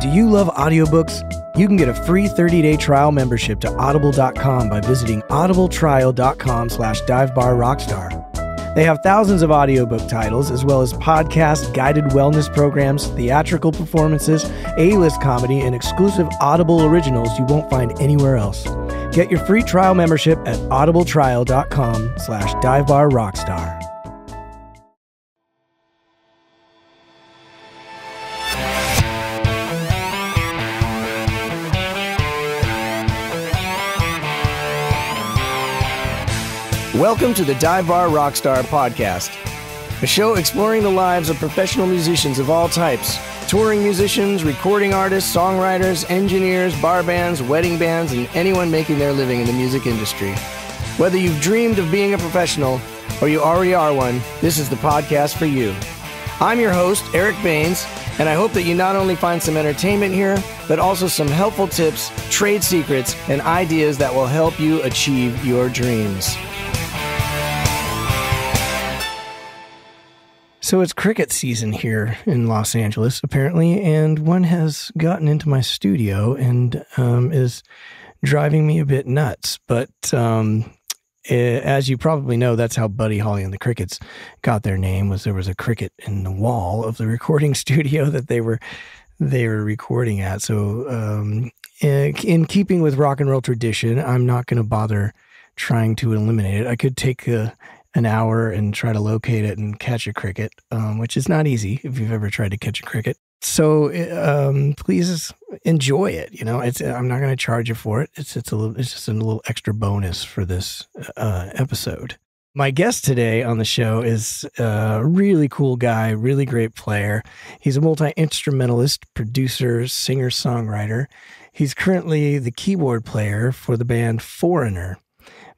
Do you love audiobooks? You can get a free 30-day trial membership to audible.com by visiting audibletrial.com slash divebarrockstar. They have thousands of audiobook titles, as well as podcasts, guided wellness programs, theatrical performances, A-list comedy, and exclusive Audible originals you won't find anywhere else. Get your free trial membership at audibletrial.com slash divebarrockstar. Welcome to the Dive Bar Rockstar podcast, a show exploring the lives of professional musicians of all types touring musicians, recording artists, songwriters, engineers, bar bands, wedding bands, and anyone making their living in the music industry. Whether you've dreamed of being a professional or you already are one, this is the podcast for you. I'm your host, Eric Baines, and I hope that you not only find some entertainment here, but also some helpful tips, trade secrets, and ideas that will help you achieve your dreams. So it's cricket season here in Los Angeles, apparently, and one has gotten into my studio and um, is driving me a bit nuts. But um, eh, as you probably know, that's how Buddy Holly and the Crickets got their name. Was there was a cricket in the wall of the recording studio that they were they were recording at. So, um, in, in keeping with rock and roll tradition, I'm not going to bother trying to eliminate it. I could take a an hour and try to locate it and catch a cricket, um, which is not easy if you've ever tried to catch a cricket. So um, please enjoy it. You know, it's I'm not going to charge you for it. It's it's a little it's just a little extra bonus for this uh, episode. My guest today on the show is a really cool guy, really great player. He's a multi instrumentalist, producer, singer, songwriter. He's currently the keyboard player for the band Foreigner.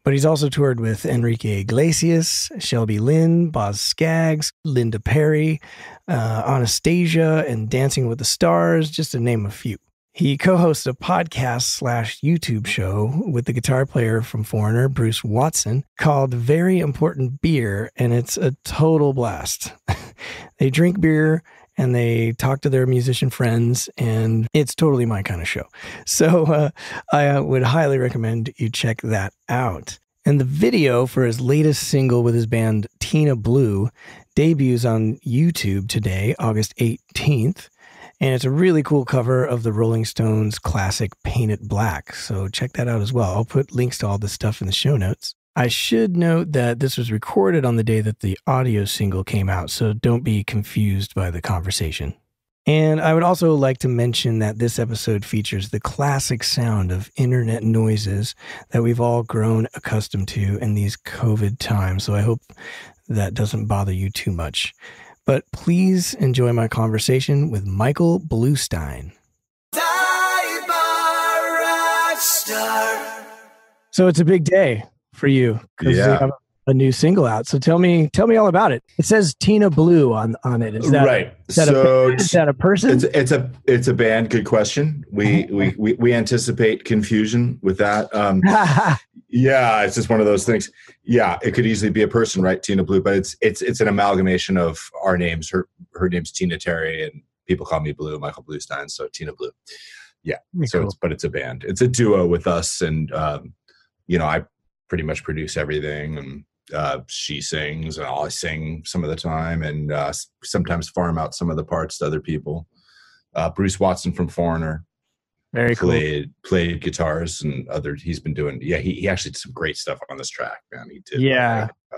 But he's also toured with Enrique Iglesias, Shelby Lynne, Boz Scaggs, Linda Perry, uh, Anastacia, and Dancing with the Stars, just to name a few. He co hosts a podcast slash YouTube show with the guitar player from Foreigner, Bruce Watson, called Very Important Beer, and it's a total blast. they drink beer and they talk to their musician friends, and it's totally my kind of show. So uh, I uh, would highly recommend you check that out. And the video for his latest single with his band Tina Blue debuts on YouTube today, August 18th. And it's a really cool cover of the Rolling Stones classic Paint It Black. So check that out as well. I'll put links to all this stuff in the show notes. I should note that this was recorded on the day that the audio single came out, so don't be confused by the conversation. And I would also like to mention that this episode features the classic sound of internet noises that we've all grown accustomed to in these COVID times. So I hope that doesn't bother you too much. But please enjoy my conversation with Michael Bluestein. So it's a big day for you because Yeah. you have a new single out. So tell me, tell me all about it. It says Tina Blue on on it. Is that right. Is that, so a, is that a person? it's it's a it's a band. Good question. We Uh-huh. we we we anticipate confusion with that. Um, yeah, it's just one of those things. Yeah, it could easily be a person, right? Tina Blue, but it's it's it's an amalgamation of our names. Her her name's Tina Terry, and people call me Blue, Michael Bluestein. So Tina Blue. Yeah. So Cool. it's but it's a band. It's a duo with us, and um, you know I pretty much produce everything, and uh, she sings, and I sing some of the time, and uh, sometimes farm out some of the parts to other people. Uh, Bruce Watson from Foreigner Very cool. played played guitars and other. He's been doing. Yeah, he, he actually did some great stuff on this track, man. He did. Yeah. uh,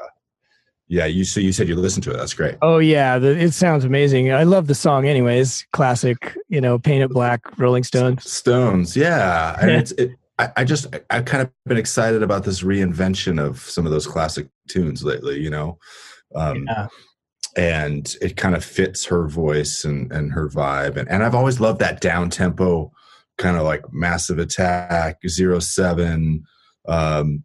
yeah. You so you said you listened to it. That's great. Oh yeah, the, it sounds amazing. I love the song, anyways. Classic, you know, Paint It Black, Rolling Stones. Stones, yeah. And it's it, I, I just I, I've kind of been excited about this reinvention of some of those classic tunes lately, you know. Um Yeah. and it kind of fits her voice and and her vibe. And and I've always loved that down tempo kind of like massive attack, zero seven, um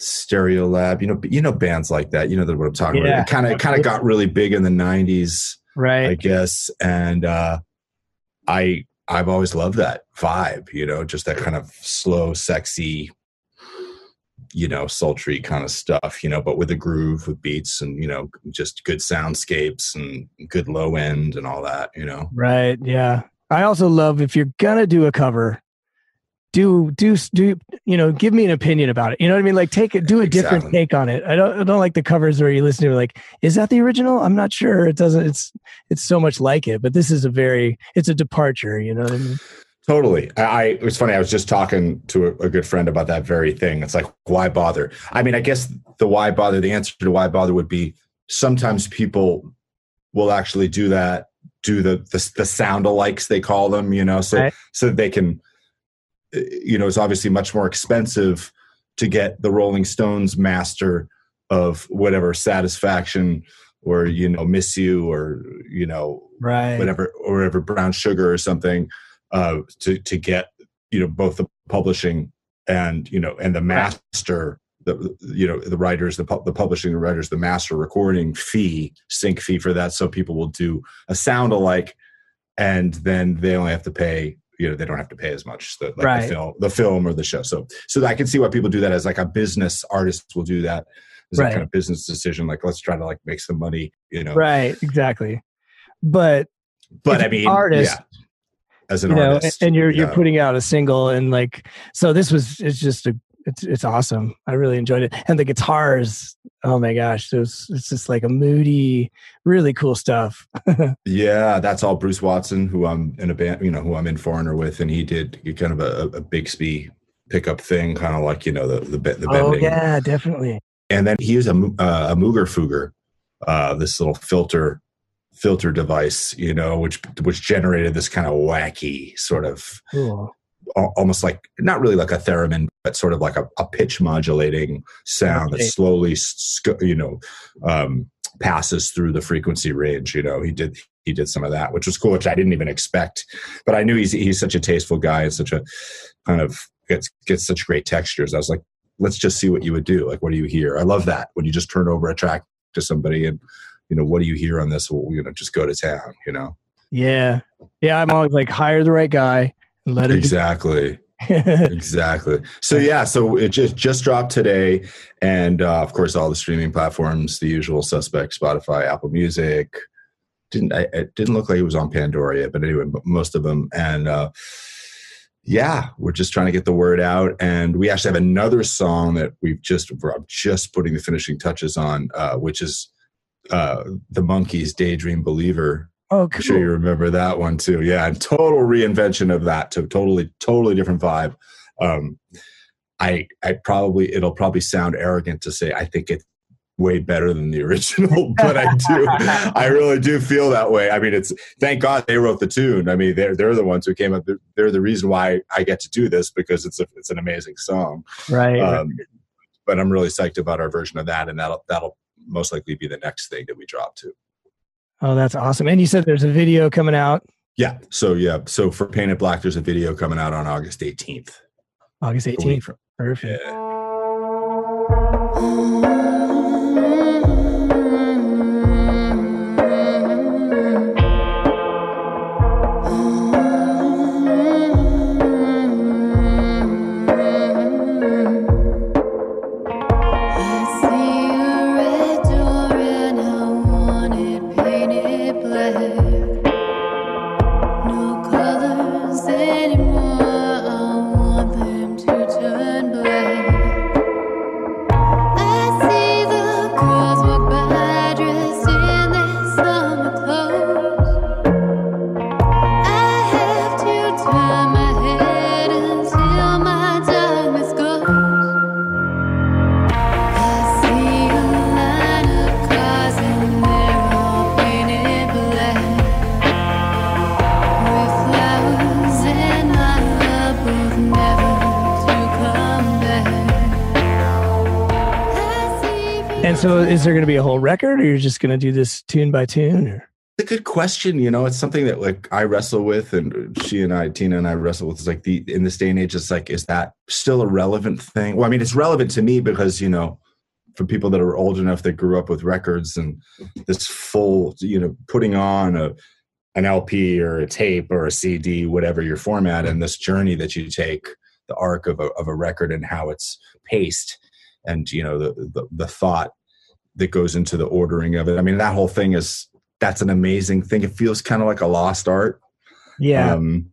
Stereolab, you know, you know bands like that. You know what I'm talking Yeah. about. It kind of kind of got really big in the '90s. right? I guess. And uh, I I've always loved that vibe, you know, just that kind of slow, sexy, you know, sultry kind of stuff, you know, but with a groove, with beats, and you know, just good soundscapes and good low end and all that, you know. Right. Yeah. I also love if you're gonna do a cover, do do do you know give me an opinion about it you know what i mean like take it do a different exactly. take on it i don't i don't like the covers where you listen to it like is that the original i'm not sure it doesn't it's it's so much like it but this is a very it's a departure you know what i mean Totally. I, it was funny. I was just talking to a, a, good friend about that very thing. It's like, why bother? I mean, I guess the why bother, the answer to why bother would be sometimes people will actually do that, do the the, the sound alikes they call them, you know, so right. so they can you know, it's obviously much more expensive to get the Rolling Stones master of whatever satisfaction or you know miss you or you know right. whatever or whatever brown sugar or something uh to to get you know both the publishing and you know and the master the you know the writers the, the publishing the writers the master recording fee sync fee for that. So people will do a sound alike and then they only have to pay you know they don't have to pay as much the, like right. the film the film or the show so so i can see why people do that as like a business artists will do that as right. a kind of business decision like let's try to like make some money you know right exactly but but i mean artist yeah as an you know, artist and you're yeah. you're putting out a single and like so this was it's just a it's it's awesome. I really enjoyed it, and the guitars. Oh my gosh, was, it's just like a moody, really cool stuff. yeah, that's all Bruce Watson, who I'm in a band, you know, who I'm in Foreigner with, and he did kind of a, a Bigsby pickup thing, kind of like you know the the, the oh, bending. Oh yeah, definitely. And then he used a uh, a Mooger Fooger, uh, this little filter filter device, you know, which which generated this kind of wacky sort of cool almost like not really like a theremin, but sort of like a, a pitch modulating sound okay. that slowly, you know, um, passes through the frequency range. You know, he did he did some of that, which was cool, which I didn't even expect. But I knew he's he's such a tasteful guy and such a kind of gets gets such great textures. I was like, let's just see what you would do. Like, what do you hear? I love that when you just turn over a track to somebody and you know, what do you hear on this? Well, you know, just go to town. You know. Yeah, yeah. I'm always like hire the right guy let it exactly. exactly. So yeah, so it just just dropped today, and uh, of course all the streaming platforms, the usual suspects: Spotify, Apple Music. Didn't I, it didn't look like it was on Pandora yet, but anyway, most of them. And uh, yeah, we're just trying to get the word out, and we actually have another song that we've just we're just putting the finishing touches on, uh, which is uh, the Monkees' "Daydream Believer." Oh, cool. I'm sure you remember that one too. Yeah, and total reinvention of that to totally, totally different vibe. Um, I, I probably it'll probably sound arrogant to say I think it's way better than the original, but I do, I really do feel that way. I mean, it's thank God they wrote the tune. I mean, they're they're the ones who came up. They're the reason why I get to do this because it's a it's an amazing song. Right. Um, but I'm really psyched about our version of that, and that'll that'll most likely be the next thing that we drop to. Oh, that's awesome. And you said there's a video coming out. Yeah. So yeah. So for Paint It Black, there's a video coming out on August 18th. August 18th. Perfect. Yeah. Is there going to be a whole record or you're just going to do this tune by tune or? A good question. You know, it's something that like I wrestle with and she and I, Tina and I wrestle with. It's like the, in this day and age, it's like, is that still a relevant thing? Well, I mean, it's relevant to me because, you know, for people that are old enough that grew up with records and this full, you know, putting on a, an LP or a tape or a CD, whatever your format, and this journey that you take, the arc of a, of a record and how it's paced, and you know the, the, the thought that goes into the ordering of it. I mean, that whole thing is that's an amazing thing. It feels kind of like a lost art. Yeah. Um,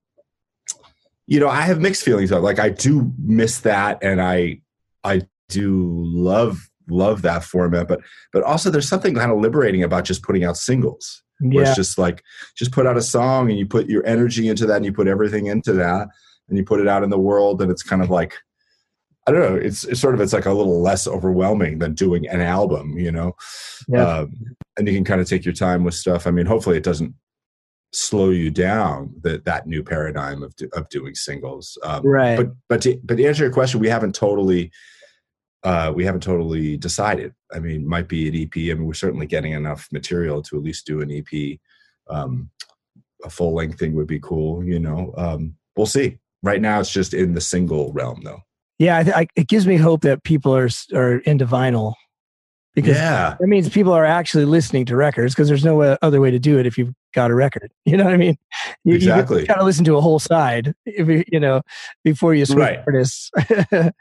you know, I have mixed feelings of like I do miss that, and I I do love love that format, but but also there's something kind of liberating about just putting out singles. Yeah. it's just like just put out a song and you put your energy into that and you put everything into that and you put it out in the world and it's kind of like I don't know. It's, it's sort of it's like a little less overwhelming than doing an album, you know. Yeah. Um, and you can kind of take your time with stuff. I mean, hopefully, it doesn't slow you down that that new paradigm of of doing singles. Um, right. But but to, but to answer your question, we haven't totally uh, we haven't totally decided. I mean, might be an EP. I mean, we're certainly getting enough material to at least do an EP. Um, a full length thing would be cool, you know. Um, we'll see. Right now, it's just in the single realm, though. Yeah, I, I, it gives me hope that people are are into vinyl because yeah. that means people are actually listening to records because there's no other way to do it if you've got a record. You know what I mean? You, exactly. You got to listen to a whole side, if you, you know, before you switch right. artists. so,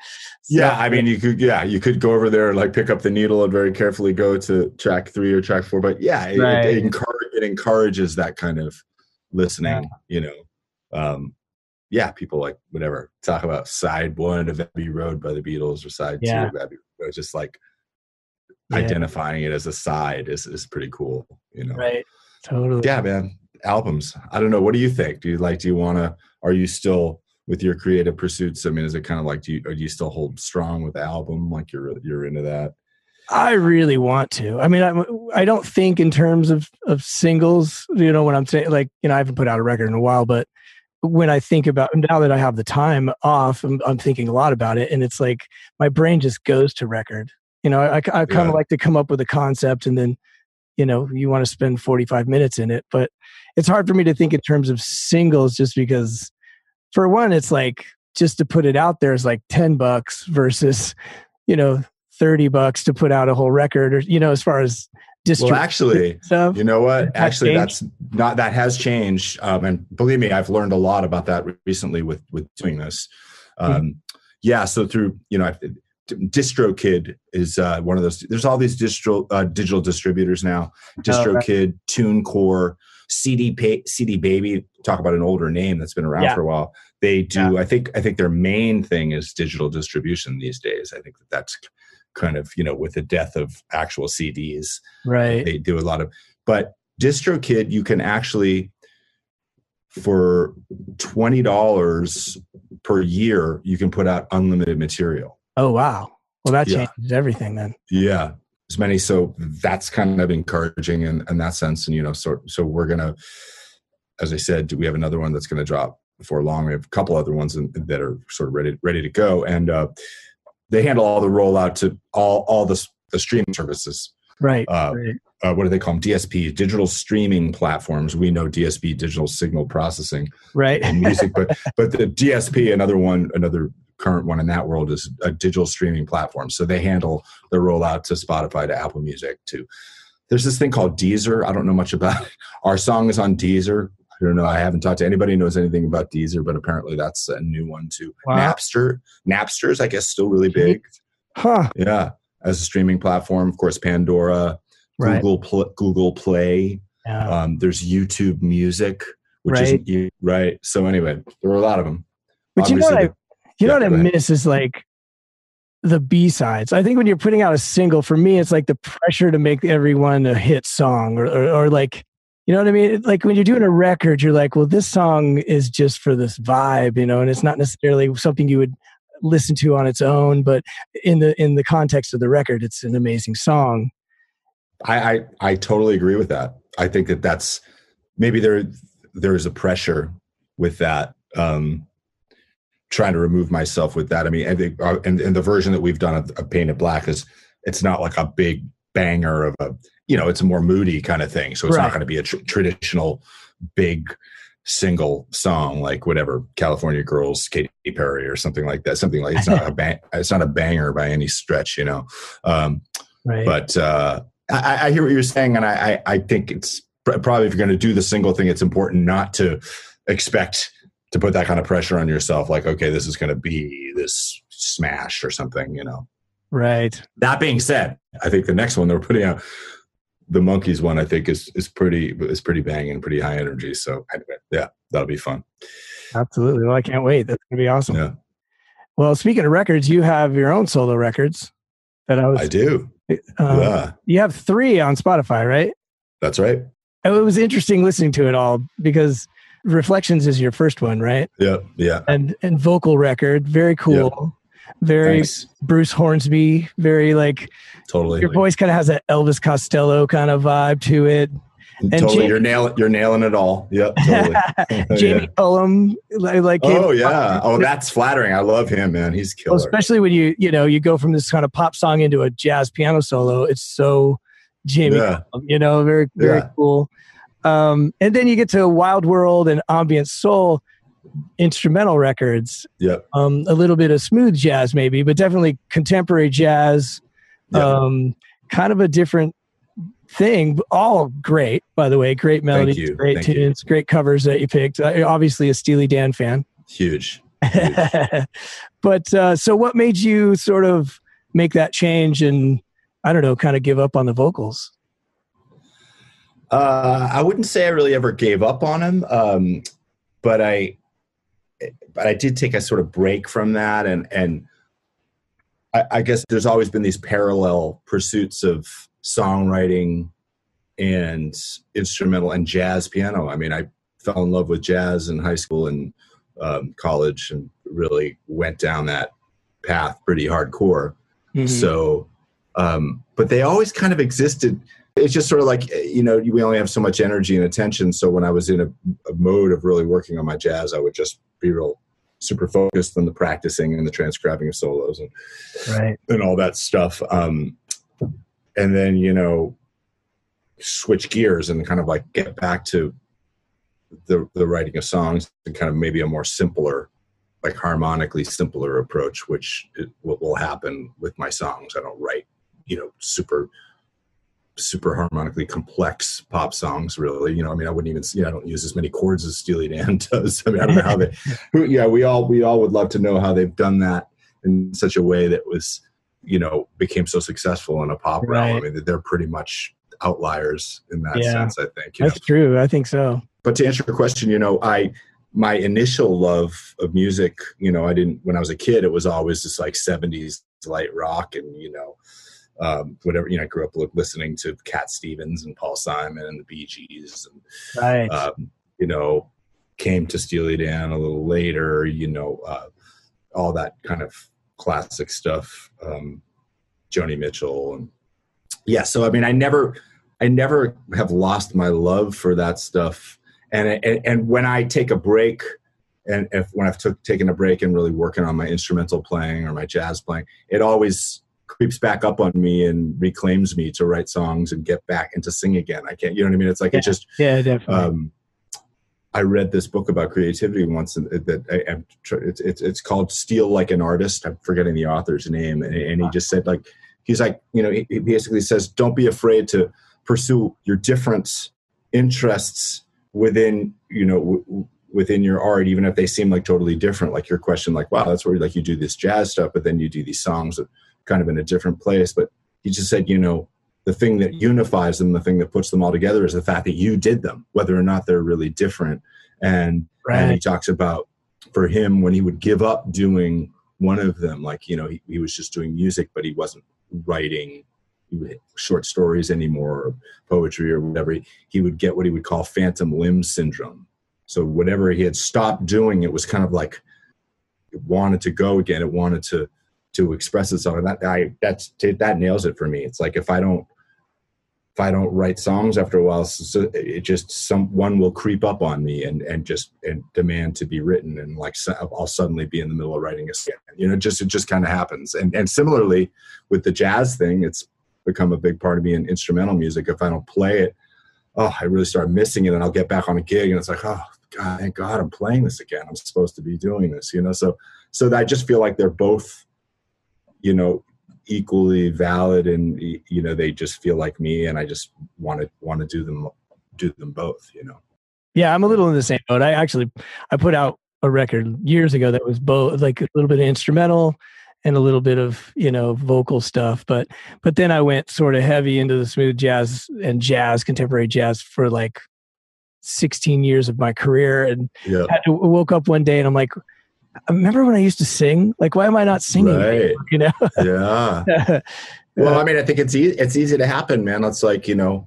yeah, I mean, you could. Yeah, you could go over there, and like pick up the needle, and very carefully go to track three or track four. But yeah, it, right. it, it, encourage, it encourages that kind of listening. Yeah. You know, um, yeah, people like whatever talk about side one of Abbey Road by the Beatles or side yeah. two of Abbey Road. Just like yeah. identifying it as a side is is pretty cool. You know, right? Totally. Yeah, man. Albums. I don't know. What do you think? Do you like? Do you want to? Are you still with your creative pursuits? I mean, is it kind of like do you? Or do you still hold strong with the album? Like you're you're into that? I really want to. I mean, I, I don't think in terms of, of singles, you know, when I'm saying like, you know, I haven't put out a record in a while, but when I think about now that I have the time off, I'm, I'm, thinking a lot about it, and it's like my brain just goes to record. You know, I, I kind of yeah. like to come up with a concept, and then you know you want to spend 45 minutes in it, but it's hard for me to think in terms of singles, just because for one, it's like just to put it out there is like 10 bucks versus you know 30 bucks to put out a whole record, or you know, as far as well, actually, you know what? Actually, that's not that has changed. Um, and believe me, I've learned a lot about that recently with with doing this. Hmm. Um, mm-hmm. Yeah, so through you know, DistroKid is uh, one of those. There's all these distro uh, digital distributors now. DistroKid, oh, right. TuneCore, CD Pay, CD Baby. Talk about an older name that's been around yeah. for a while. They do. Yeah. I think. I think their main thing is digital distribution these days. I think that that's kind of you know with the death of actual CDs. Right. They do a lot of, but DistroKid you can actually for twenty dollars per year you can put out unlimited material. Oh wow! Well, that yeah. changes everything then. Yeah, as many. So that's kind of encouraging in, in that sense. And you know, so so we're gonna, as I said, we have another one that's going to drop before long. We have a couple other ones in, that are sort of ready ready to go, and uh, they handle all the rollout to all all the, the streaming services. Right. Uh, right. Uh, what do they call them? DSP, digital streaming platforms. We know DSP, digital signal processing, right? And music, but but the DSP, another one, another current one in that world is a digital streaming platform. So they handle the rollout to Spotify, to Apple Music, to there's this thing called Deezer. I don't know much about it. Our song is on Deezer. I don't know. I haven't talked to anybody who knows anything about Deezer, but apparently that's a new one too. Wow. Napster, Napster's, I guess, still really big. Huh. Yeah, as a streaming platform. Of course, Pandora, right. Google Pl- Google Play. Yeah. Um, there's YouTube Music, which right. is right. So anyway, there are a lot of them. But Obviously, you know what I, you yeah, know what I miss is like the B sides. I think when you're putting out a single, for me, it's like the pressure to make everyone a hit song, or, or, or like you know what I mean? Like when you're doing a record, you're like, well, this song is just for this vibe, you know, and it's not necessarily something you would listen to on its own, but in the in the context of the record, it's an amazing song. I I, I totally agree with that. I think that that's maybe there there is a pressure with that. Um, trying to remove myself with that. I mean, think, uh, and, and the version that we've done of, of Paint It Black is it's not like a big banger of a you know, it's a more moody kind of thing. So it's right. not going to be a tr- traditional big single song like whatever California Girls, Katy Perry, or something like that. Something like it's not a bang, it's not a banger by any stretch, you know. Um, right. But uh, I, I, hear what you're saying, and I, I, I think it's probably if you're going to do the single thing, it's important not to expect to put that kind of pressure on yourself. Like, okay, this is going to be this smash or something, you know. Right. That being said, I think the next one they're putting out the Monkees one I think is is pretty is pretty banging, pretty high energy. So anyway, yeah, that'll be fun. Absolutely. Well, I can't wait. That's gonna be awesome. Yeah. Well, speaking of records, you have your own solo records that I was. I do. Um, yeah, You have three on Spotify, right? that's right. It was interesting listening to it all because Reflections is your first one, right? Yeah, yeah. And and vocal record, very cool, very Thanks. Bruce Hornsby, very like Totally. your voice kind of has an Elvis Costello kind of vibe to it. and totally. Jamie- you're nailing you're nailing it all. Yep, totally. Jamie Yeah. Cullum, like, Oh yeah. Oh, that's flattering. I love him, man. He's Well, killer. especially when you you know you go from this kind of pop song into a jazz piano solo. It's so Jamie, Yeah. Cullum, you know, very very Yeah. cool. Um, and then you get to Wild World and Ambient Soul instrumental records. Yep. Um, a little bit of smooth jazz, maybe, but definitely contemporary jazz. Yep. Um, kind of a different thing. All great, by the way. Great melodies, you. great Thank you. tunes, great covers that you picked. Obviously, a Steely Dan fan. Huge. but uh, so what made you sort of make that change and I don't know, kind of give up on the vocals? Uh, I wouldn't say I really ever gave up on him, um, but I, but I did take a sort of break from that, and and I, I guess there's always been these parallel pursuits of songwriting and instrumental and jazz piano. I mean, I fell in love with jazz in high school and um, college, and really went down that path pretty hardcore. Mhm. So, um, but they always kind of existed. It's just sort of like, you know, we only have so much energy and attention. So when I was in a, a mode of really working on my jazz, I would just be real super focused on the practicing and the transcribing of solos and, right. and all that stuff. Um, and then, you know, switch gears and kind of like get back to the, the writing of songs and kind of maybe a more simpler like harmonically simpler approach, which it, what will happen with my songs. I don't write, you know, super, super harmonically complex pop songs. Really, you know, I mean, I wouldn't even, you know, I don't use as many chords as Steely Dan does. I mean, I don't know how they. yeah, we all we all would love to know how they've done that in such a way that was, you know, became so successful in a pop realm. I Right. mean, they're pretty much outliers in that Yeah. sense. I think. You know? That's true. I think so. but to answer your question, you know, I my initial love of music, you know, I didn't when I was a kid, it was always just like '70s light rock and you know, um, whatever. You know, I grew up listening to Cat Stevens and Paul Simon and the Bee Gees, and Right. um, you know, came to Steely Dan a little later. You know, uh, all that kind of classic stuff, um, Joni Mitchell, and yeah. So I mean, I never, I never have lost my love for that stuff. And and, and when I take a break, and if when I've took taken a break and really working on my instrumental playing or my jazz playing, it always creeps back up on me and reclaims me to write songs and get back and to sing again. I can't, you know what I mean? It's like Yeah. it just yeah, definitely. um, I read this book about creativity once that I, I'm tr- it's, it's it's called "Steal Like an Artist." I'm forgetting the author's name, and, and he just said like he's like you know he, he basically says don't be afraid to pursue your different interests within you know w- w- within your art, even if they seem like totally different. Like your question, like wow, that's where like you do this jazz stuff, but then you do these songs that kind of in a different place. But he just said you know the thing that mm-hmm. unifies them, the thing that puts them all together is the fact that you did them, whether or not they're really different. And, and he talks about for him when he would give up doing one of them, like, you know, he, he was just doing music, but he wasn't writing short stories anymore or poetry or whatever. He, he would get what he would call phantom limb syndrome. So whatever he had stopped doing, it was kind of like it wanted to go again. It wanted to to express itself. And that I that's that nails it for me. It's like if I don't if I don't write songs after a while, so it just some one will creep up on me and and just and demand to be written, and like I'll suddenly be in the middle of writing a skit. You know, just it just kind of happens. And and similarly with the jazz thing, it's become a big part of me in instrumental music. If I don't play it, oh, I really start missing it, and I'll get back on a gig, and it's like, oh God, thank God, I'm playing this again. I'm supposed to be doing this. You know, so so I just feel like they're both, you know, equally valid and you know they just feel like me and i just want to want to do them do them both you know Yeah, I'm a little in the same boat. I actually I put out a record years ago that was both like a little bit of instrumental and a little bit of you know vocal stuff but but then i went sort of heavy into the smooth jazz and jazz contemporary jazz for like 16 years of my career and Yeah. I woke up one day and i'm like remember when i used to sing like why am i not singing Right. anymore, you know Yeah. Well, I mean, I think it's easy. It's easy to happen, man. It's like you know,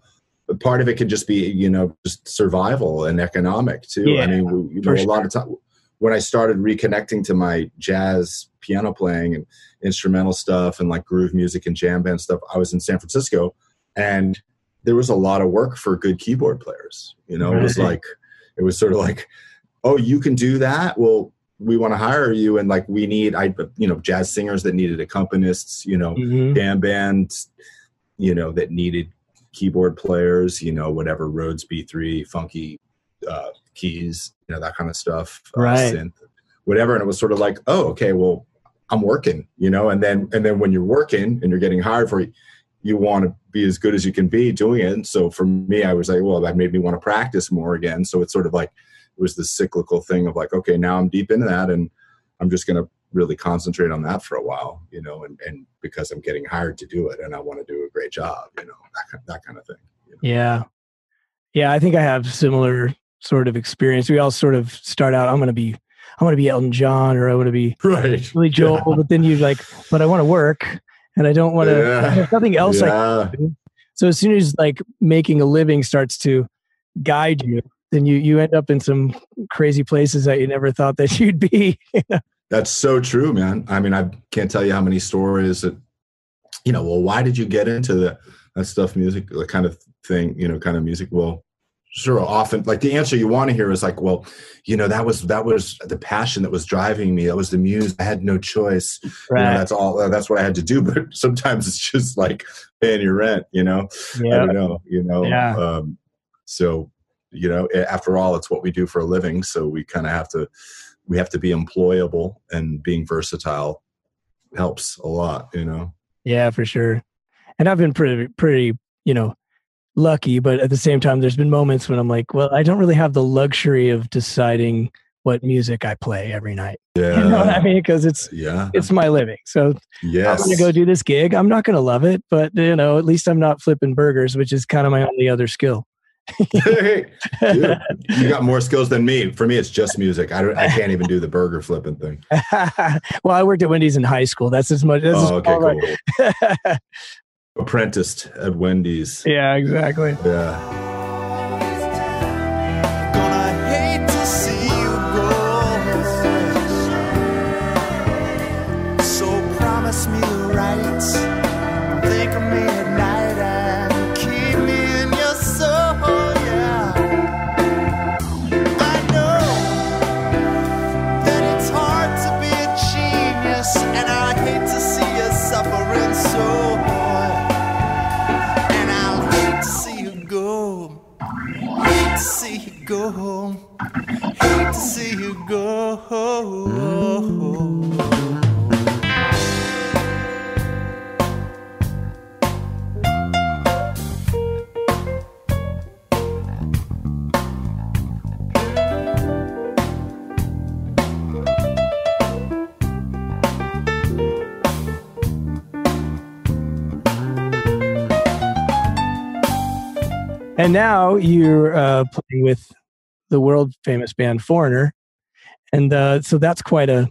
part of it could just be you know just survival and economic too. Yeah, I mean, we, you know, for a lot of time when I started reconnecting to my jazz piano playing and instrumental stuff and like groove music and jam band stuff, I was in San Francisco, and there was a lot of work for good keyboard players. You know, it was like it was sort of like, oh, you can do that. Well. We want to hire you, and like we need, I, you know, jazz singers that needed accompanists, you know, Mhm. jam bands, you know, that needed keyboard players, you know, whatever Rhodes B3, funky uh, keys, you know, that kind of stuff, uh, Right. synth, whatever. And it was sort of like, oh, okay, well, I'm working, you know, and then and then when you're working and you're getting hired for it, you want to be as good as you can be doing it. And so for me, I was like, well, that made me want to practice more again. So it's sort of like it was this cyclical thing of like, okay, now I'm deep into that and I'm just gonna really concentrate on that for a while, you know, and, and because I'm getting hired to do it and I want to do a great job, you know, that, kind- that kind of thing. you know. Yeah. Yeah, I think I have similar sort of experience. We all sort of start out, I'm going to be, I want to be Elton John or I want to be Right. Billy Joel, but then you like, but I want to work and I don't want to, Yeah. there's nothing else. Yeah. so as soon as like making a living starts to guide you, then you, you end up in some crazy places that you never thought that you'd be. That's so true, man. I mean, I can't tell you how many stories that, you know, well, why did you get into the, that stuff, music, the kind of thing, you know, kind of music? Well, sure. Often, like the answer you want to hear is like, well, you know, that was that was the passion that was driving me. That was the muse. I had no choice. You know, that's all. uh, That's what I had to do. But sometimes it's just like paying your rent. You know, I Yeah. don't know. You know. Yeah. Um, so, you know, after all, it's what we do for a living. So we kind of have to we have to be employable and being versatile helps a lot. You know. Yeah, for sure. And I've been pretty, pretty, you know, lucky, but at the same time, there's been moments when I'm like, well, I don't really have the luxury of deciding what music I play every night. Yeah. You know what I mean? Because it's Yeah. it's my living. So Yes. I'm going to go do this gig. I'm not going to love it, but you know, at least I'm not flipping burgers, which is kind of my only other skill. Hey, dude, you got more skills than me. For me, it's just music. I don't. I can't even do the burger flipping thing. well, I worked at Wendy's in high school. That's as much. That's oh, as Oh, okay, all I- cool. Apprenticed at Wendy's. yeah, exactly. Yeah. Gonna hate to see you go. So promise me the And now you're uh, playing with the world famous band Foreigner, and uh, so that's quite a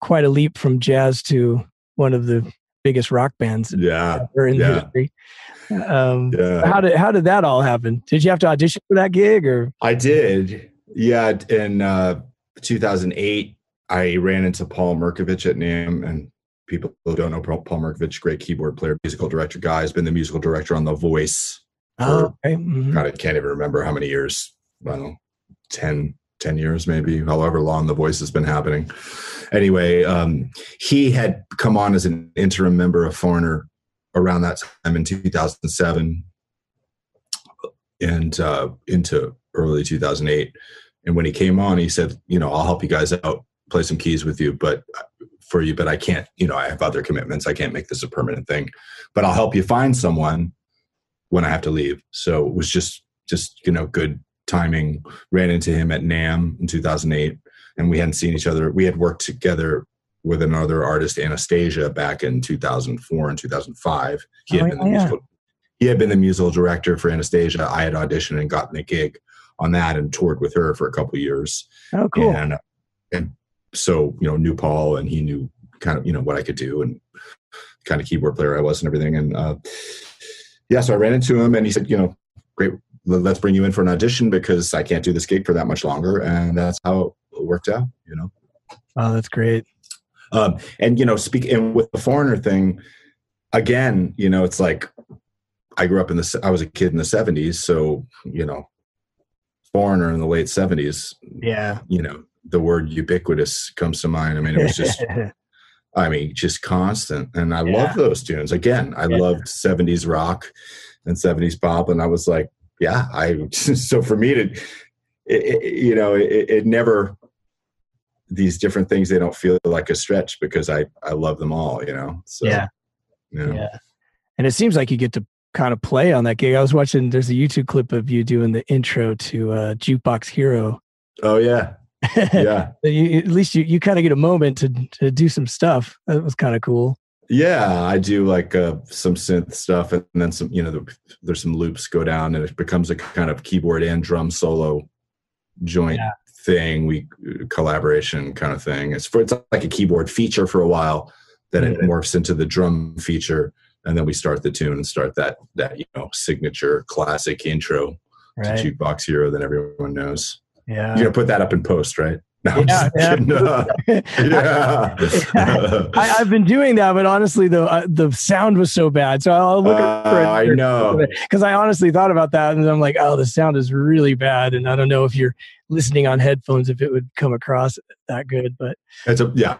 quite a leap from jazz to one of the biggest rock bands Yeah. in Yeah. history. Um, Yeah. How did how did that all happen? Did you have to audition for that gig, or I did. Yeah. In uh, 2008, I ran into Paul Mirkovich at NAMM, and people who don't know Paul Paul Mirkovich, great keyboard player, musical director guy, has been the musical director on The Voice. Oh, okay. mhm. God, I can't even remember how many years. I don't know, 10, 10 years maybe, however long The Voice has been happening. Anyway, um, he had come on as an interim member of Foreigner around that time in 2007 and uh, into early 2008. And when he came on, he said, you know, I'll help you guys out, play some keys with you, but uh, for you, but I can't, you know, I have other commitments. I can't make this a permanent thing, but I'll help you find someone when I have to leave. So it was just, just, you know, good timing. Ran into him at NAMM in 2008 and we hadn't seen each other. We had worked together with another artist, Anastacia, back in 2004 and 2005. He had Oh, been the yeah. musical. He had been the musical director for Anastacia. I had auditioned and gotten the gig on that and toured with her for a couple years. Oh, cool. And and so you know knew Paul and he knew kind of you know what I could do and kind of keyboard player I was and everything. And uh, yeah, so I ran into him and he said, you know, great, let's bring you in for an audition because I can't do this gig for that much longer. And that's how it worked out. You know. Oh, that's great. Um, and you know, speak and with the foreigner thing, again, you know, it's like I grew up in the I was a kid in the '70s, so you know, foreigner in the late '70s, Yeah. you know, the word ubiquitous comes to mind. I mean, it was just, I mean, just constant, and I Yeah. love those tunes. Again, I Yeah. loved '70s rock and '70s pop, and I was like, yeah, I. so for me to, it, it, you know, it, it never these different things they don't feel like a stretch because I I love them all, you know. So Yeah. you know. Yeah. And it seems like you get to kind of play on that gig. I was watching, there's a YouTube clip of you doing the intro to uh, Jukebox Hero. Oh yeah, yeah, You- at least you, you kind of get a moment to, to do some stuff. That was kind of cool. yeah. I do like uh, some synth stuff, and then some. You know, the, there's some loops go down, and it becomes a kind of keyboard and drum solo joint Yeah. thing. We collaboration kind of thing. It's for it's like a keyboard feature for a while, then it morphs into the drum feature, and then we start the tune and start that that you know signature classic intro Right. to Jukebox Hero that everyone knows. Yeah. You're gonna put that up in post, right? No, yeah. Yeah. yeah. I, I've been doing that, but honestly, the uh, the sound was so bad. So I'll look Uh, for it. I know. because I honestly thought about that, and I'm like, oh, the sound is really bad, and I don't know if you're listening on headphones if it would come across that good. But It's a yeah.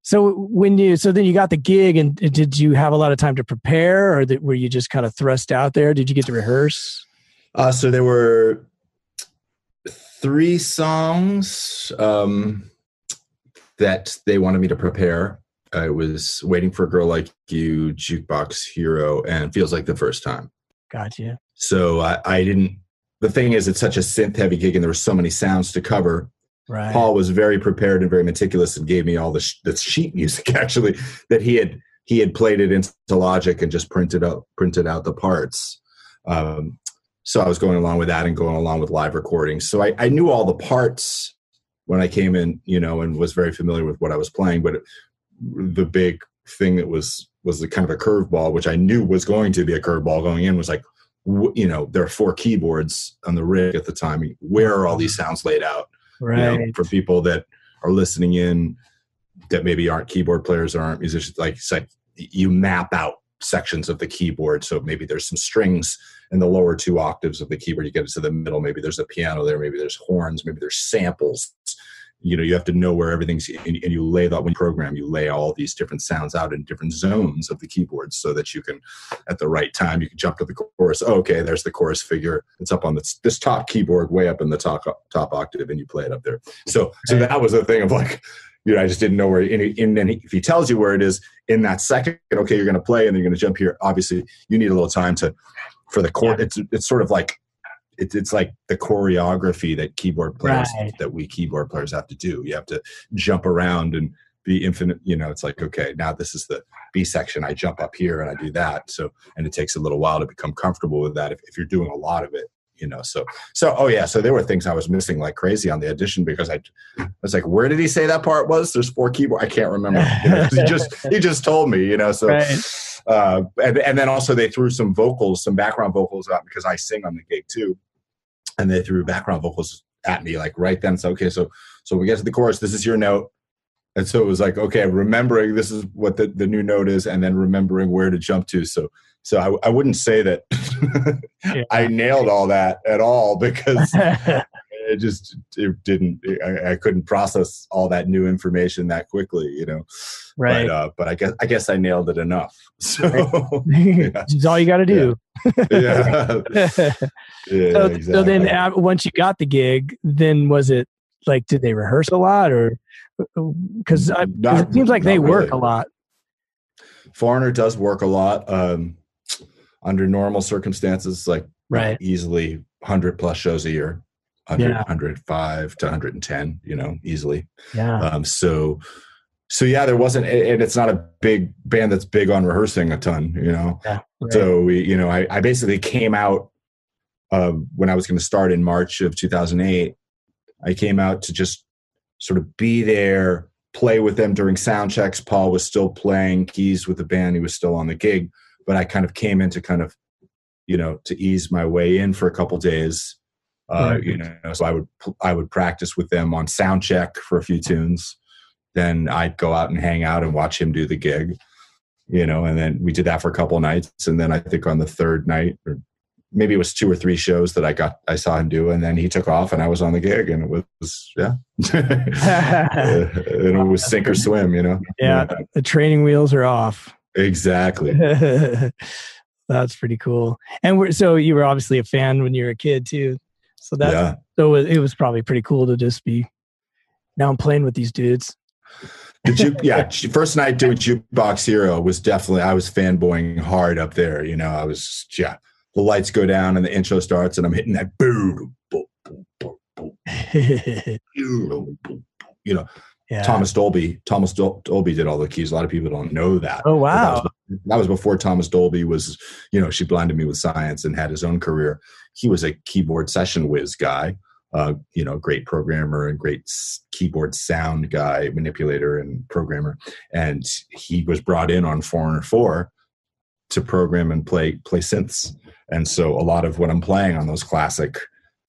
so when you so then you got the gig, and did you have a lot of time to prepare, or that, were you just kind of thrust out there? Did you get to rehearse? Uh, so there were three songs um, that they wanted me to prepare. I was waiting for a girl like you, jukebox hero, and feels like the first time. Gotcha. So I, I didn't. The thing is, it's such a synth heavy gig, and there were so many sounds to cover. Right. Paul was very prepared and very meticulous, and gave me all the, sh- the sheet music actually that he had he had played it into Logic and just printed out printed out the parts. Um, so I was going along with that and going along with live recordings. So I, I knew all the parts when I came in, you know, and was very familiar with what I was playing. But the big thing that was was the kind of a curveball, which I knew was going to be a curveball going in, was like, you know, there are four keyboards on the rig at the time. Where are all these mm-hmm. sounds laid out? you know, right. for people that are listening in that maybe aren't keyboard players or aren't musicians like it's like you map out sections of the keyboard. So maybe there's some strings in the lower two octaves of the keyboard. You get to the middle. Maybe there's a piano there. Maybe there's horns. Maybe there's samples you know you have to know where everything's and, and you lay that when you program you lay all these different sounds out in different zones of the keyboard so that you can at the right time you can jump to the chorus oh, okay there's the chorus figure. It's up on this this top keyboard way up in the top top octave and you play it up there. So so that was the thing of like you know i just didn't know where and, and then if he tells you where it is in that second okay you're going to play and then you're going to jump here obviously you need a little time to for the chord it's it's sort of like it's it's like the choreography that keyboard players Right. that we keyboard players have to do. You have to jump around and be infinite you know it's like okay now this is the b section. I jump up here and i do that. So and it takes a little while to become comfortable with that if, if you're doing a lot of it you know so so oh yeah so there were things i was missing like crazy on the audition because i, I was like where did he say that part was? There's four keyboard i can't remember. You know, he just he just told me you know so Right. Uh and, and then also they threw some vocals some background vocals out because i sing on the gig too. And they threw background vocals at me like right then. So okay so so we get to the chorus this is your note. And so it was like okay remembering this is what the, the new note is and then remembering where to jump to. So so i, I wouldn't say that Yeah. i nailed all that at all because it just it didn't I, I couldn't process all that new information that quickly you know right. but uh but i guess i guess i nailed it enough so It's all you got to do. yeah yeah so, exactly. so then uh, once you got the gig, then was it like did they rehearse a lot or because it seems like they not work a lot. foreigner does work a lot um under normal circumstances like Right. easily 100 plus shows a year 100 Yeah. 105 to 110 you know easily Yeah. um so so yeah, there wasn't, and it's not a big band that's big on rehearsing a ton, you know. Yeah, right. So we, you know, I, I basically came out uh, when I was going to start in March of 2008. I came out to just sort of be there, play with them during sound checks. Paul was still playing keys with the band; he was still on the gig, but I kind of came in to kind of, you know, to ease my way in for a couple days. Uh, You know, so I would I would practice with them on sound check for a few tunes then I'd go out and hang out and watch him do the gig, you know, and then we did that for a couple of nights. And then I think on the third night, or maybe it was two or three shows that I got, I saw him do, and then he took off and I was on the gig and it was, yeah. and it was sink or swim, you know? Yeah. the training wheels are off. Exactly. That's pretty cool. And we're, so you were obviously a fan when you were a kid too. So that yeah. so it was probably pretty cool to just be now I'm playing with these dudes. The juke, yeah, first night doing Jukebox Hero was definitely, I was fanboying hard up there. You know, I was, yeah, the lights go down and the intro starts and I'm hitting that boom, boom, boom, boom, boom, boom, boom, you know, yeah. Thomas Dolby. Thomas Dol- Dolby did all the keys. A lot of people don't know that. Oh But that wow. was, that was before Thomas Dolby was, you know, she blinded me with science and had his own career. He was a keyboard session whiz guy, uh, you know, great programmer and great keyboard sound guy, manipulator and programmer. And he was brought in on Foreigner Four to program and play play synths. And so a lot of what I'm playing on those classic,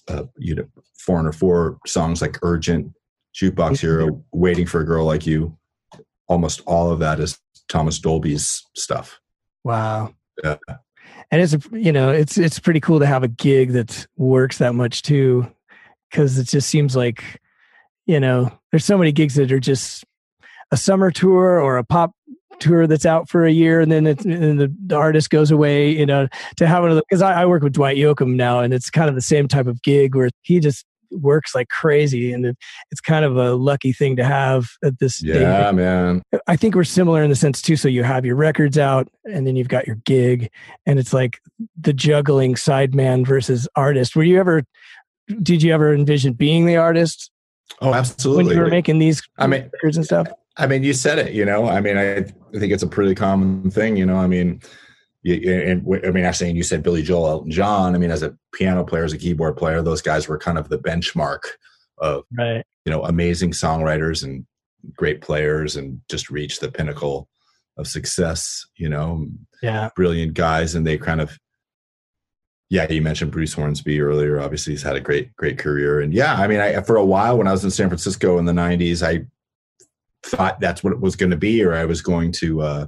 uh, you know, Foreigner Four songs like Urgent, Jukebox Hero, mm-hmm. Waiting for a Girl Like You, almost all of that is Thomas Dolby's stuff. Wow. Yeah. And it's a, you know, it's it's pretty cool to have a gig that works that much too cuz it just seems like you know, there's so many gigs that are just a summer tour or a pop tour that's out for a year and then it's, and the, the artist goes away, you know, to have one of the because I, I work with Dwight Yoakam now and it's kind of the same type of gig where he just works like crazy and it's kind of a lucky thing to have at this stage. Yeah, man. I think we're similar in the sense too. So you have your records out and then you've got your gig and it's like the juggling sideman versus artist. Were you ever, did you ever envision being the artist Oh, absolutely. when absolutely. you were making these I mean- records and stuff? I mean, you said it. You know, I mean, I, I think it's a pretty common thing. You know, I mean, you, and I mean, actually, and you said Billy Joel, Elton John. I mean, as a piano player, as a keyboard player, those guys were kind of the benchmark of Right. you know amazing songwriters and great players, and just reached the pinnacle of success. You know, Yeah. brilliant guys, and they kind of. Yeah, you mentioned Bruce Hornsby earlier. Obviously, he's had a great, great career, and yeah, I mean, I for a while when I was in San Francisco in the '90s, I thought that's what it was going to be, or I was going to, uh,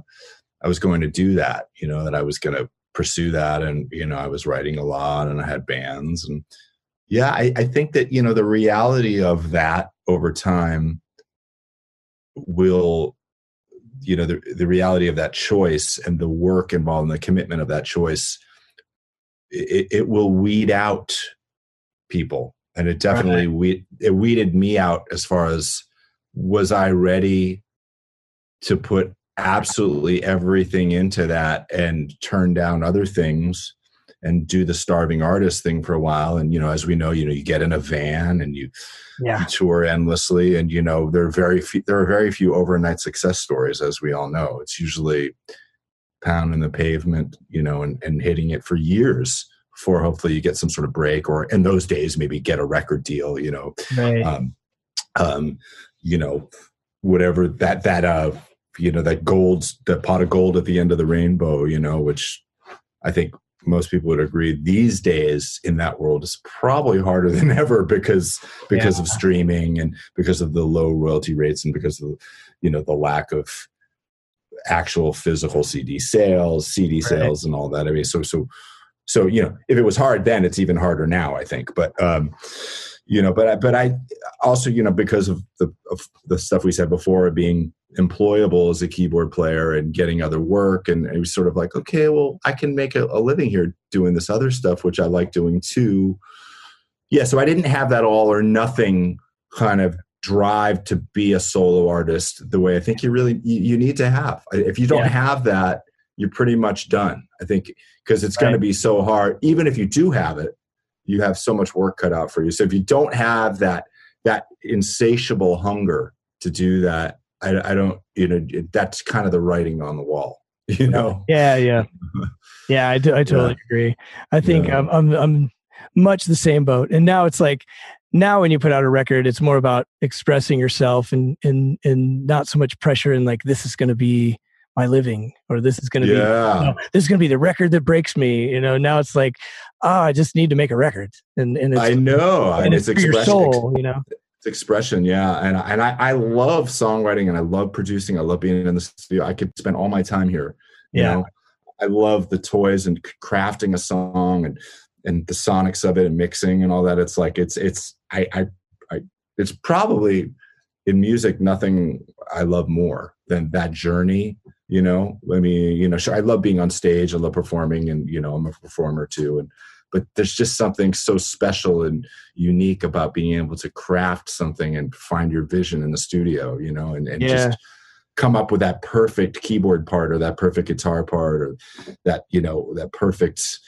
I was going to do that. You know, that I was going to pursue that, and you know, I was writing a lot, and I had bands, and yeah, I, I think that you know the reality of that over time will, you know, the the reality of that choice and the work involved and the commitment of that choice, it, it will weed out people, and it definitely weed it weeded me out as far as was I ready to put absolutely everything into that and turn down other things and do the starving artist thing for a while and you know as we know you know you get in a van and you, Yeah. you tour endlessly and you know there are very few there are very few overnight success stories as we all know it's usually pounding the pavement you know and, and hitting it for years before hopefully you get some sort of break or in those days maybe get a record deal you know Right. um, um, you know, whatever that that uh, you know, that gold, that pot of gold at the end of the rainbow, you know, which I think most people would agree these days in that world is probably harder than ever because because of streaming and because of the low royalty rates and because of you know the lack of actual physical CD sales, CD sales, and all that. I mean, so so so you know, if it was hard then, it's even harder now. I think, but um, you know, but I, but I also you know because of the of the stuff we said before, being employable as a keyboard player and getting other work, and it was sort of like, okay, well, I can make a, a living here doing this other stuff, which I like doing too. Yeah, so I didn't have that all or nothing kind of drive to be a solo artist the way I think you really you, you need to have. If you don't Yeah. have that, you're pretty much done. I think because it's going to be so hard. Even if you do have it, you have so much work cut out for you. So if you don't have that that insatiable hunger to do that, I, I don't, you know, that's kind of the writing on the wall, you know? Yeah, yeah, yeah. I, do, I totally yeah. agree. I think yeah. I'm, I'm I'm much the same boat, and now it's like now when you put out a record, it's more about expressing yourself and and and not so much pressure and like this is going to be my living or this is going to yeah. be this is going to be the record that breaks me you know now it's like oh i just need to make a record and, and i know and it's, it's expression soul, you know expression yeah. And, and I, I love songwriting and i love producing. I love being in the studio. I could spend all my time here you yeah. know? I love the toys and crafting a song and and the sonics of it and mixing and all that. It's like it's it's i i, I it's probably in music nothing i love more than that journey you know? I mean you know sure i love being on stage. I love performing and you know i'm a performer too. And but there's just something so special and unique about being able to craft something and find your vision in the studio you know and, and yeah. just come up with that perfect keyboard part or that perfect guitar part or that you know that perfect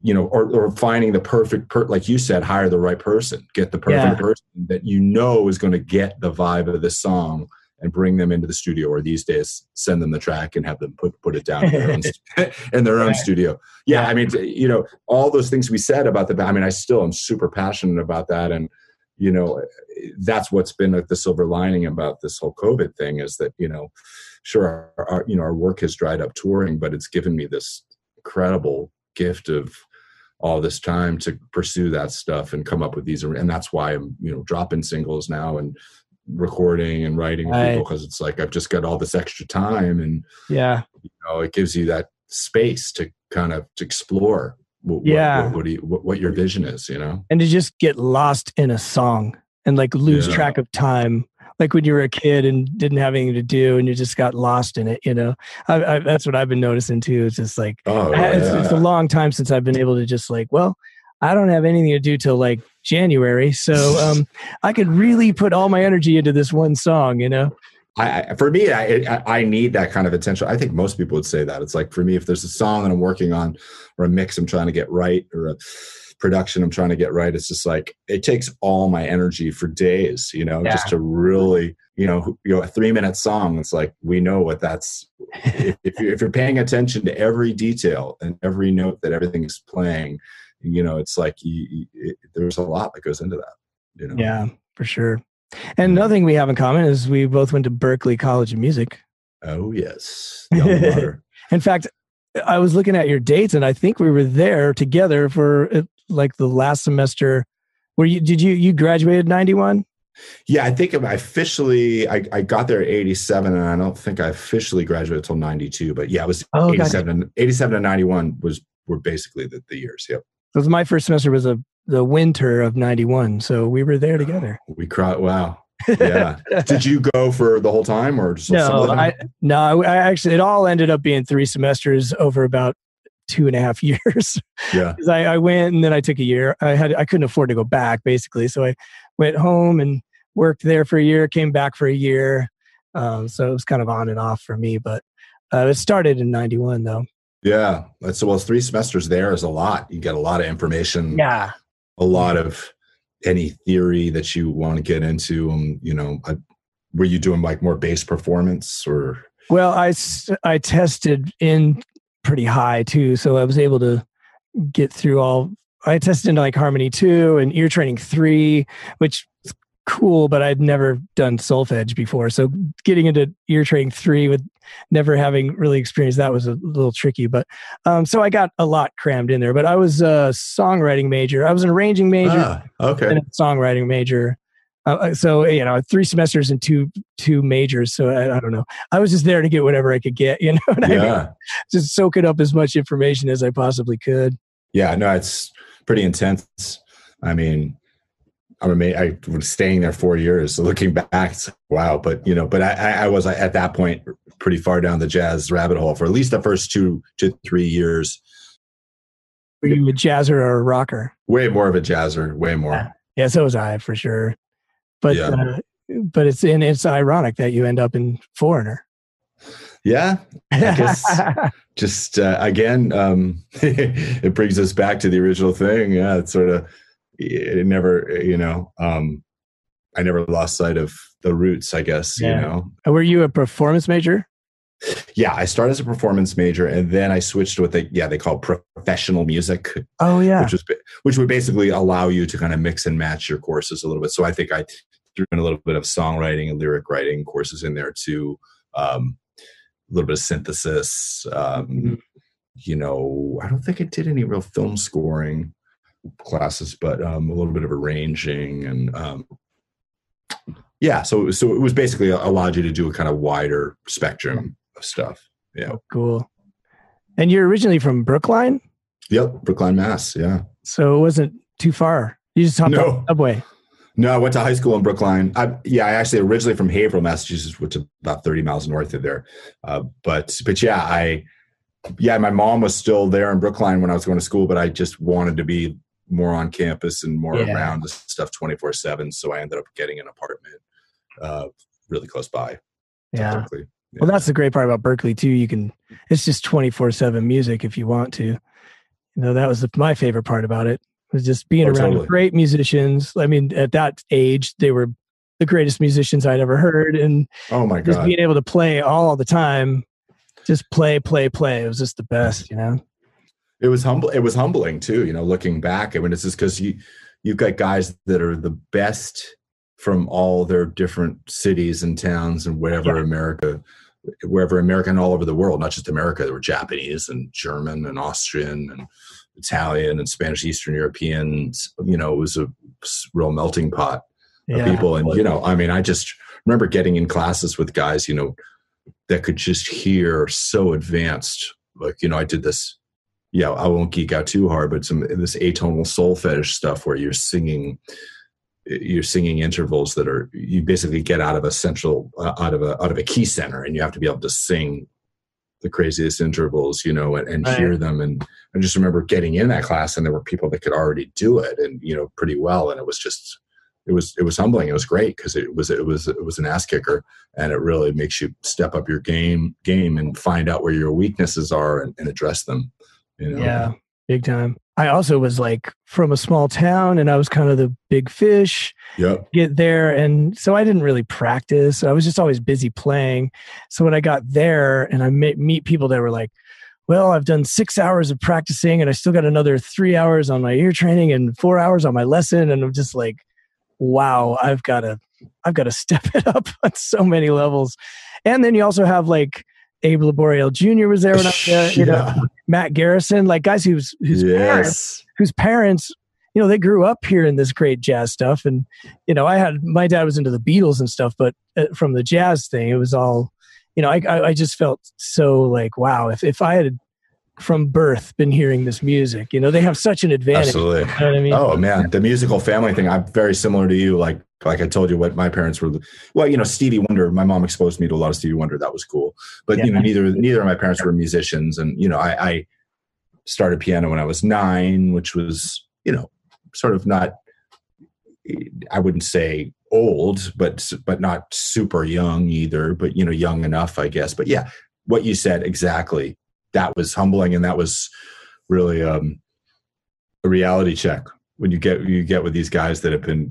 you know or, or finding the perfect per, like you said hire the right person get the perfect yeah. person that you know is going to get the vibe of the song and bring them into the studio or these days send them the track and have them put put it down in their own, in their own studio. Yeah, yeah. i mean you know all those things we said about the i mean i still am super passionate about that and you know that's what's been like the silver lining about this whole covid thing is that you know sure our, our you know our work has dried up touring but it's given me this incredible gift of all this time to pursue that stuff and come up with these and that's why i'm you know dropping singles now and recording and writing right. people because it's like I've just got all this extra time and yeah, you know, it gives you that space to kind of to explore what, yeah. what, what, what, you, what, your vision is, you know, and to just get lost in a song and like lose yeah. track of time. Like when you were a kid and didn't have anything to do, and you just got lost in it. You know, I, I, that's what I've been noticing too. It's just like oh, yeah. it's, it's a long time since I've been able to just like, well, I don't have anything to do till like January, so um, I could really put all my energy into this one song. You know. I, for me, I, I need that kind of attention. I think most people would say that. It's like for me, if there's a song that I'm working on, or a mix I'm trying to get right, or a production I'm trying to get right, it's just like it takes all my energy for days. You know, yeah. just to really, you know, you know, a three minute song. It's like we know what that's. if, if, you're, if you're paying attention to every detail and every note that everything is playing, you know it's like you, it, there's a lot that goes into that you know? Yeah for sure. And another thing we have in common is we both went to berklee college of music. Oh yes. In fact i was looking at your dates and i think we were there together for uh, like the last semester. Where you did you you graduated 91 yeah, I think I officially I, I got there at 87 and I don't think I officially graduated until 92. But yeah, it was oh, 87 and 87 and 91 was were basically the, the years. Yep. Because my first semester was a the winter of '91, so we were there together. We cried. Wow. yeah. Did you go for the whole time or just no? I no. I actually it all ended up being three semesters over about two and a half years. Yeah. I, I went and then I took a year. I had I couldn't afford to go back basically, so I went home and worked there for a year. Came back for a year. Um, so it was kind of on and off for me, but uh, it started in '91 though. Yeah. So, well, three semesters there is a lot. You get a lot of information. Yeah. A lot of any theory that you want to get into. Um, you know, I, were you doing like more bass performance or? Well, I, I tested in pretty high too. So I was able to get through all, I tested into like Harmony 2 and ear training 3, which cool, but I'd never done solfege before. So getting into ear training three with never having really experienced that was a little tricky. But um, so I got a lot crammed in there. But I was a songwriting major. I was an arranging major. Ah, okay. And a songwriting major. Uh, uh, so you know, three semesters and two two majors. So I, I, don't know. I was just there to get whatever I could get. You know what yeah. I mean? Just soaking up as much information as I possibly could. Yeah, no, it's pretty intense. I mean, I mean, I was staying there four years. So looking back, wow. But you know, but I, I was at that point pretty far down the jazz rabbit hole for at least the first two to three years. Were you a jazzer or a rocker? Way more of a jazzer. Way more. Yeah, yeah so was I for sure. But yeah. uh, but it's and it's ironic that you end up in Foreigner. Yeah, I guess just uh, again, um, it brings us back to the original thing. Yeah, it's sort of it never, you know, um, I never lost sight of the roots, I guess. Yeah. You know. Were you a performance major? Yeah, I started as a performance major, and then I switched to what they yeah they call professional music, Oh yeah. which was which would basically allow you to kind of mix and match your courses a little bit. So I think I threw in a little bit of songwriting and lyric writing courses in there too, um, a little bit of synthesis. Um, Mhm. You know, I don't think I did any real film scoring classes, but um, a little bit of arranging and um, yeah. So so it was basically allowed you to do a kind of wider spectrum of stuff. Yeah. Cool. And you're originally from Brookline, Yep. Brookline, Mass. Yeah. so it wasn't too far. You just hopped No. on the subway. No, I went to high school in Brookline. I, yeah, I actually originally from Haverhill, Massachusetts, which is about 30 miles north of there. Uh, but but yeah, I yeah, my mom was still there in Brookline when I was going to school, but I just wanted to be more on campus and more Yeah. around this stuff 24 7. So I ended up getting an apartment uh, really close by. to Yeah. Well, that's the great part about Berklee too. You can it's just twenty four seven music if you want to. You know, that was the, my favorite part about it was just being Oh, around totally. great musicians. I mean, at that age, they were the greatest musicians I'd ever heard, and Oh my God. just being able to play all the time, just play, play, play. It was just the best, you know. It was humble it was humbling too you know looking back i mean it's just because you you've got guys that are the best from all their different cities and towns and wherever Yeah. america wherever america and all over the world not just america there were japanese and german and austrian and italian and spanish eastern europeans you know it was a real melting pot of people and you know i mean i just remember getting in classes with guys you know that could just hear so advanced like you know i did this yeah i won't geek out too hard but some this atonal solfege stuff where you're singing you're singing intervals that are you basically get out of a central uh, out of a out of a key center and you have to be able to sing the craziest intervals you know and, and Right. hear them. And i just remember getting in that class and there were people that could already do it and you know pretty well. And it was just it was it was humbling. It was great because it was it was it was an ass kicker and it really makes you step up your game game and find out where your weaknesses are and, and address them you know Yeah, big time. I also was like from a small town and I was kind of the big fish. yep Get there. And so I didn't really practice. I was just always busy playing. So when I got there and I met, meet people that were like, well, I've done six hours of practicing and I still got another three hours on my ear training and four hours on my lesson. And I'm just like, wow, I've got to, I've got to step it up on so many levels. And then you also have like Abe Laboriel Jr. was there when I was there, you know, Matt Garrison, like guys whose whose parents whose parents, you know, they grew up here in this great jazz stuff. And you know, I had my dad was into the Beatles and stuff, but uh, from the jazz thing, it was all, you know, I I, I just felt so like wow, if if I had from birth been hearing this music, you know, they have such an advantage. absolutely You know what I mean? Oh man, the musical family thing. I'm very similar to you. Like like I told you, what my parents were. Well, you know, Stevie Wonder. My mom exposed me to a lot of Stevie Wonder. That was cool. But you know, neither neither of my parents were musicians, and you know, I, I started piano when I was nine, which was you know, sort of not. I wouldn't say old, but but not super young either. But you know, young enough, I guess. But yeah, what you said exactly. That was humbling, and that was really um, a reality check when you get you get with these guys that have been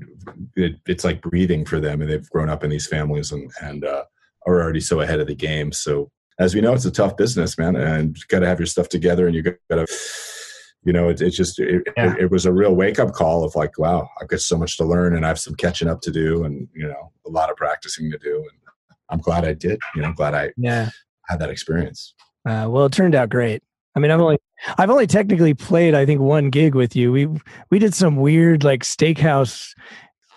it, it's like breathing for them and they've grown up in these families and and uh, are already so ahead of the game so as we know it's a tough business man and you got to have your stuff together and you got to you know it, it just it, Yeah. it, it was a real wake up call of like wow i've got so much to learn and i have some catching up to do and you know a lot of practicing to do and i'm glad i did you know i'm glad i Yeah. had that experience Uh, well, it turned out great. I mean, I've only I've only technically played I think one gig with you. We we did some weird like steakhouse.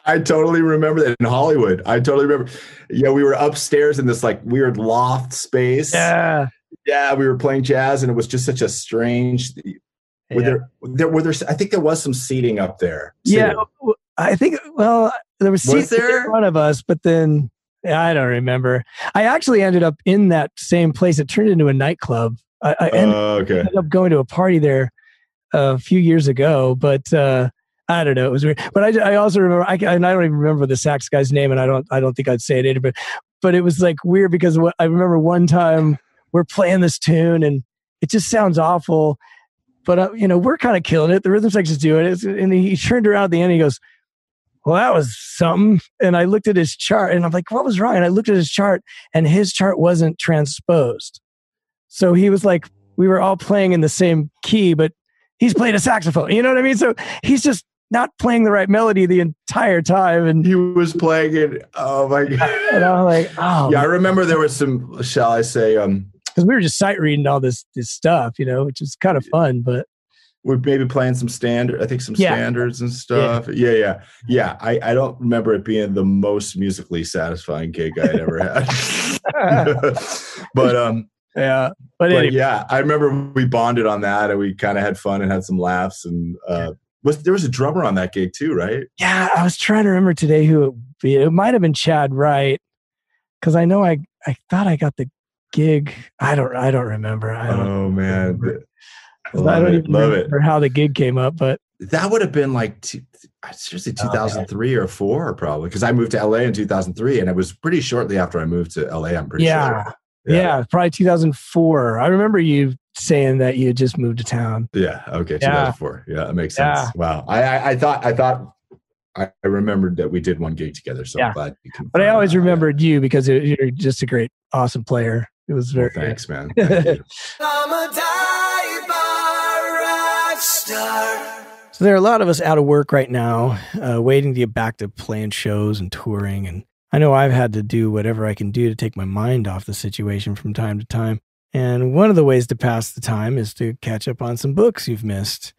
I totally remember that in Hollywood. I totally remember. Yeah, we were upstairs in this like weird loft space. Yeah. Yeah, we were playing jazz, and it was just such a strange. Were Yeah. there, there were there? I think there was some seating up there. too. Yeah, I think. Well, there was, Was seats in front of us, but then yeah, I don't remember. I actually ended up in that same place. It turned into a nightclub. I, I ended, Oh, okay. ended up going to a party there a few years ago, but uh, I don't know. It was weird. But I, I also remember. I, and I don't even remember the sax guy's name, and I don't. I don't think I'd say it either. But but it was like weird because what, I remember one time we're playing this tune and it just sounds awful. But uh, you know we're kind of killing it. The rhythm section's doing it, and he turned around at the end. And he goes, well, that was something. And I looked at his chart and I'm like, what was wrong? And I looked at his chart and his chart wasn't transposed. So he was like, we were all playing in the same key, but he's playing a saxophone. You know what I mean? So he's just not playing the right melody the entire time. And he was playing it. Oh my god! And I'm like, oh, yeah. I remember there was some, shall I say, um, because we were just sight reading all this this stuff, you know, which is kind of fun. But we're maybe playing some standard. I think some yeah. standards and stuff. Yeah. yeah, yeah, yeah. I I don't remember it being the most musically satisfying gig I'd ever had. but um, yeah, but, but anyway. yeah, I remember we bonded on that, and we kind of had fun and had some laughs and. uh was there was a drummer on that gig too, right? Yeah, I was trying to remember today who it be. It might have been Chad Wright, because I know I I thought I got the gig. I don't I don't remember. I don't oh man, Love I don't it. even Love remember it. how the gig came up, but that would have been like two, seriously 2003 oh, or four probably because I moved to LA in 2003 and it was pretty shortly after I moved to LA. I'm pretty sure. yeah. sure. Yeah. yeah, probably 2004. I remember you saying that you had just moved to town. Yeah. Okay. Yeah. 2004. Yeah, that makes sense. Yeah. Wow. I, I, I thought I thought I, remembered that we did one gig together. So yeah. I'm glad you But I always remembered you because you're just a great, awesome player. It was very. Well, thanks, man. Thank so there are a lot of us out of work right now, uh, waiting to get back to playing shows and touring. And I know I've had to do whatever I can do to take my mind off the situation from time to time. And one of the ways to pass the time is to catch up on some books you've missed.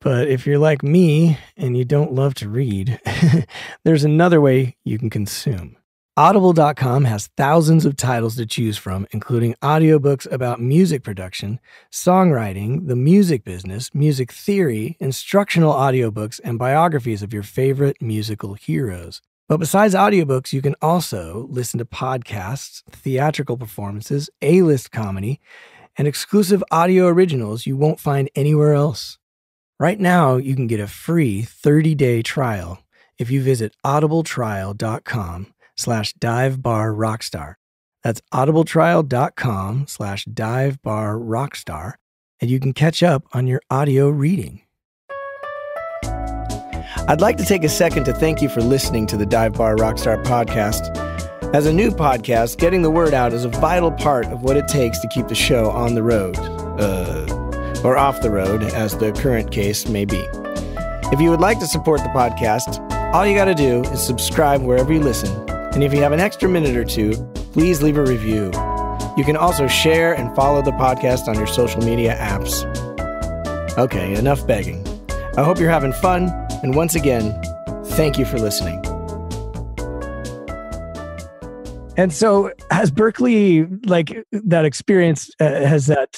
But if you're like me and you don't love to read, there's another way you can consume. Audible.com has thousands of titles to choose from, including audiobooks about music production, songwriting, the music business, music theory, instructional audiobooks, and biographies of your favorite musical heroes. But besides audiobooks, you can also listen to podcasts, theatrical performances, A list comedy, and exclusive audio originals you won't find anywhere else. Right now, you can get a free 30-day trial if you visit audibletrial.com slash divebarrockstar. That's audibletrial.com slash divebarrockstar, and you can catch up on your audio reading. I'd like to take a second to thank you for listening to the Dive Bar Rockstar podcast. As a new podcast, getting the word out is a vital part of what it takes to keep the show on the road, uh, or off the road, as the current case may be. If you would like to support the podcast, all you got to do is subscribe wherever you listen. And if you have an extra minute or two, please leave a review. You can also share and follow the podcast on your social media apps. Okay, enough begging. I hope you're having fun and once again, thank you for listening. And so, has Berklee like that experience, uh, has that,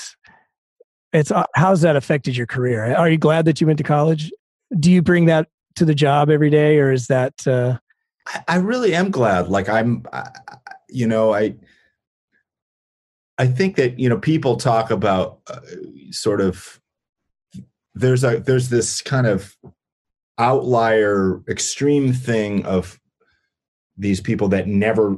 it's, uh, how's that affected your career? Are you glad that you went to college? Do you bring that to the job every day or is that, uh, I really am glad. Like I'm, you know, I, I think that you know people talk about uh, sort of there's a there's this kind of outlier extreme thing of these people that never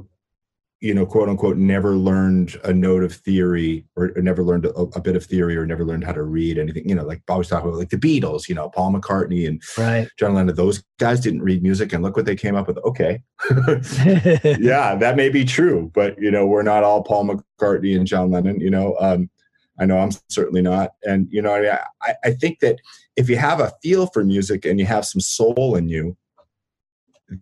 you know quote unquote never learned a note of theory or, or never learned a, a, bit of theory or never learned how to read anything you know like always talk about like the beatles you know paul mccartney and right. john lennon those guys didn't read music and look what they came up with okay yeah that may be true but you know we're not all paul mccartney and john lennon you know um, I know I'm certainly not. And, you know, I, I think that if you have a feel for music and you have some soul in you,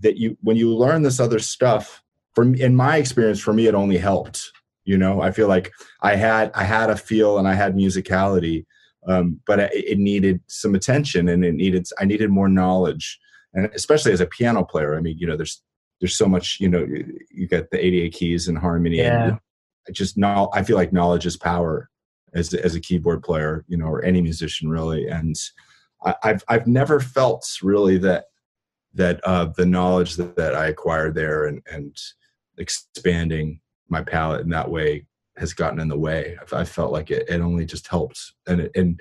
that you, when you learn this other stuff, from in my experience, for me, it only helped. You know, I feel like I had, I had a feel and I had musicality, um, but it, it needed some attention and it needed, I needed more knowledge. And especially as a piano player, I mean, you know, there's, there's so much, you know, you, you get the 88 keys and harmony. Yeah. And I just know, I feel like knowledge is power as as a keyboard player, you know, or any musician really. And I, have I've never felt really that that uh, the knowledge that, that I acquired there and and expanding my palette in that way has gotten in the way. I, felt like it, it only just helped, and it, and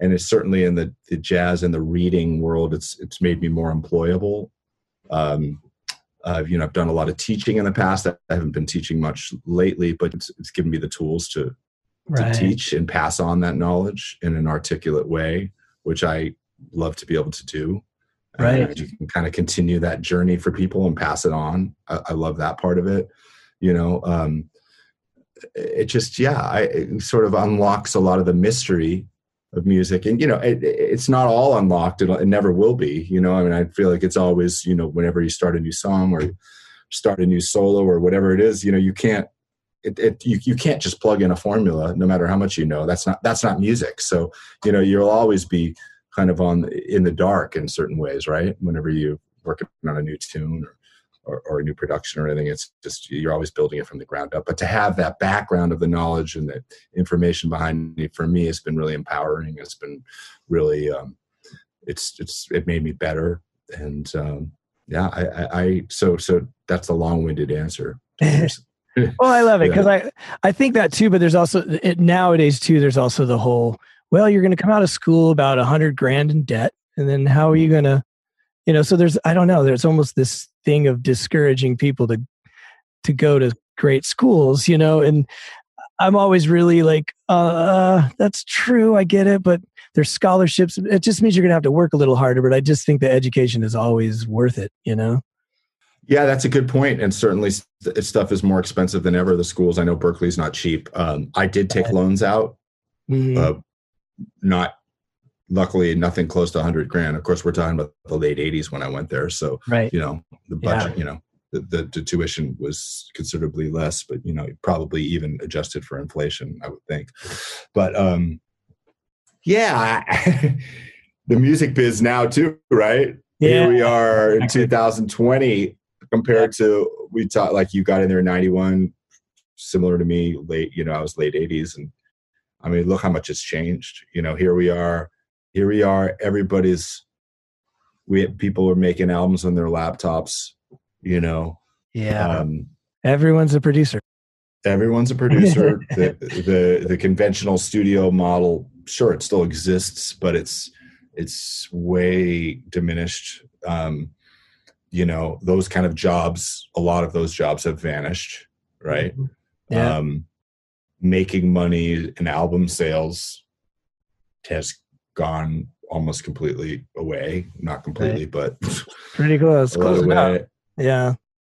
and it's certainly in the the jazz and the reading world. It's it's made me more employable. Um, you know, I've done a lot of teaching in the past. I haven't been teaching much lately, but it's, it's given me the tools to right. to teach and pass on that knowledge in an articulate way, which I love to be able to do. Right. And you can kind of continue that journey for people and pass it on. I, I love that part of it. You know, um, it just yeah, I, it sort of unlocks a lot of the mystery of music, and you know, it, it's not all unlocked. It, it never will be. You know, I mean, I feel like it's always you know, whenever you start a new song or start a new solo or whatever it is, you know, you can't it, it, you, you can't just plug in a formula no matter how much you know. That's not that's not music. So you know you'll always be kind of on in the dark in certain ways right? Whenever you working on a new tune or, or, or, a new production or anything it's just you're always building it from the ground up. But to have that background of the knowledge and the information behind it for me has been really empowering. It's been really um, it's it's it made me better. And um, yeah I, I, I so so that's a long-winded answer well, I love it because yeah. I I think that too. But there's also it, nowadays too. There's also the whole well, you're going to come out of school about a hundred grand in debt, and then how are you going to, you know? So there's I don't know. There's almost this thing of discouraging people to to go to great schools, you know. And I'm always really like, uh, that's true. I get it, but there's scholarships. It just means you're going to have to work a little harder. But I just think the education is always worth it, you know. Yeah, that's a good point, and certainly stuff is more expensive than ever. The schools, I know Berklee's not cheap. Um, I did take loans out, mm-hmm. uh, not luckily nothing close to 100 grand. Of course, we're talking about the late 80s when I went there, so right. you know the budget, yeah. you know. The, the, the, tuition was considerably less, but you know, probably even adjusted for inflation, I would think. But um, yeah, the music biz now too, right? Yeah. Here we are in 2020 compared to we taught like you got in there in 91 similar to me late you know i was late 80s and i mean look how much it's changed. You know here we are here we are everybody's we people are making albums on their laptops you know? Yeah. Um, everyone's a producer. everyone's a producer. The, the the conventional studio model sure it still exists but it's it's way diminished. Um you know those kind of jobs a lot of those jobs have vanished right mm-hmm. yeah. um making money in album sales has gone almost completely away not completely right. but pretty close close enough yeah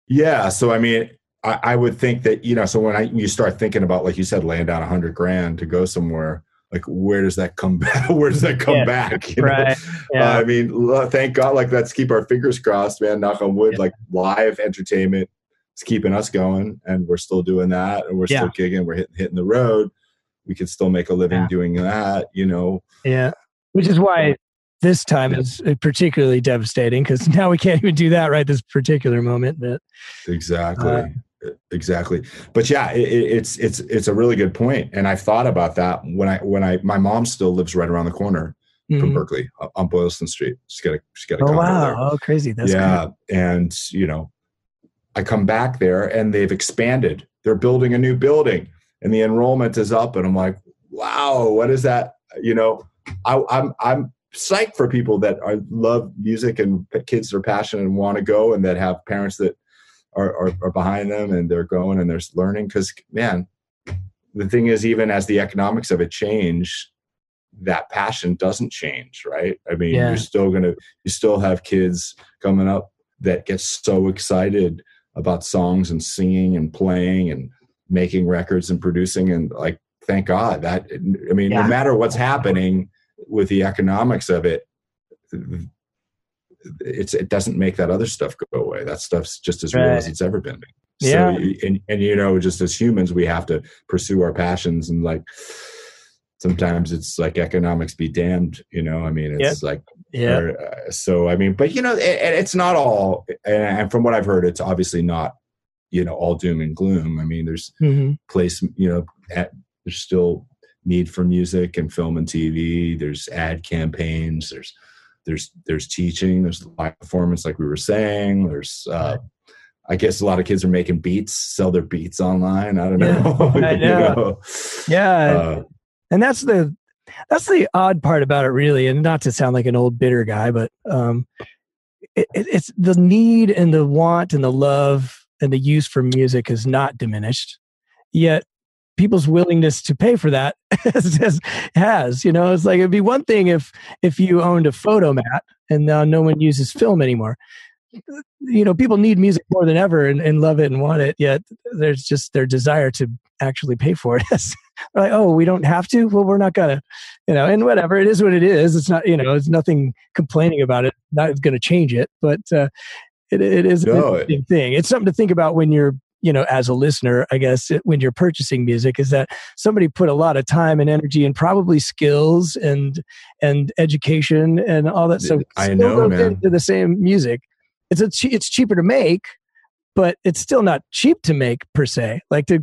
yeah so i mean I, I would think that you know so when i you start thinking about like you said laying down a hundred grand to go somewhere like where does that come back? Where does that come yeah, back you right. Yeah. Uh, i mean thank god like let's keep our fingers crossed man knock on wood yeah. like live entertainment is keeping us going and we're still doing that and we're still gigging we're hitting, hitting the road. We can still make a living doing that you know? Yeah. Which is why this time is particularly devastating because now we can't even do that right this particular moment exactly. uh, exactly. But yeah it, it's it's it's a really good point and i've thought about that when i when i my mom still lives right around the corner mm-hmm. from berklee on boylston street. She's got a she's got a oh wow. there. oh crazy. That's yeah and you know i come back there and they've expanded. They're building a new building and the enrollment is up and i'm like wow what is that? You know I, i'm i'm psyched for people that are, love music and kids that are passionate and want to go and that have parents that are, are, are behind them and they're going and they're learning because man the thing is even as the economics of it change that passion doesn't change right i mean yeah. you're still gonna you still have kids coming up that get so excited about songs and singing and playing and making records and producing and like thank god that i mean yeah. no matter what's happening with the economics of it it's it doesn't make that other stuff go away. That stuff's just as right. real as it's ever been. Yeah. And and you know, just as humans, we have to pursue our passions and like sometimes it's like economics be damned. You know, I mean, it's yep. like yeah. Or, uh, so I mean, but you know, it, it's not all. And from what I've heard, it's obviously not you know all doom and gloom. I mean, there's mm-hmm. place you know at, there's still need for music and film and TV. There's ad campaigns. There's there's there's teaching there's live performance like we were saying there's uh, I guess a lot of kids are making beats, sell their beats online. I don't know. Yeah, I know. you know? Yeah, uh, and that's the that's the odd part about it, really. And not to sound like an old bitter guy, but um, it, it's the need and the want and the love and the use for music is not diminished. Yet people's willingness to pay for that has, has, you know, it's like it'd be one thing if if you owned a Fotomat and now no one uses film anymore. You know, people need music more than ever and, and love it and want it. Yet there's just their desire to actually pay for it. like, oh, we don't have to. Well, we're not gonna, you know, and whatever. It is what it is. It's not, you know, it's nothing complaining about it. Not going to change it, but uh, it, it is No, thing. It's something to think about when you're, you know, as a listener. I guess when you're purchasing music, is that somebody put a lot of time and energy and probably skills and and education and all that. So I know, man. into the same music. It's a che- it's cheaper to make, but it's still not cheap to make per se. Like to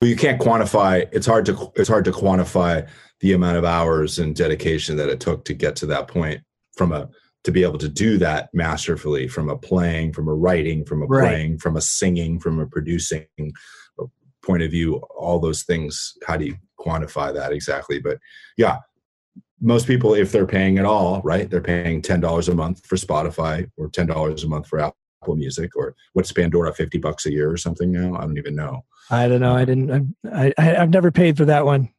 Well, you can't quantify. It's hard to it's hard to quantify the amount of hours and dedication that it took to get to that point from a to be able to do that masterfully from a playing, from a writing, from a Right. playing, from a singing, from a producing point of view. All those things. How do you quantify that exactly? But yeah, most people, if they're paying at all, right, they're paying ten dollars a month for Spotify or ten dollars a month for Apple Music or what's Pandora fifty bucks a year or something now. I don't even know. I don't know. I didn't. I, I I've never paid for that one.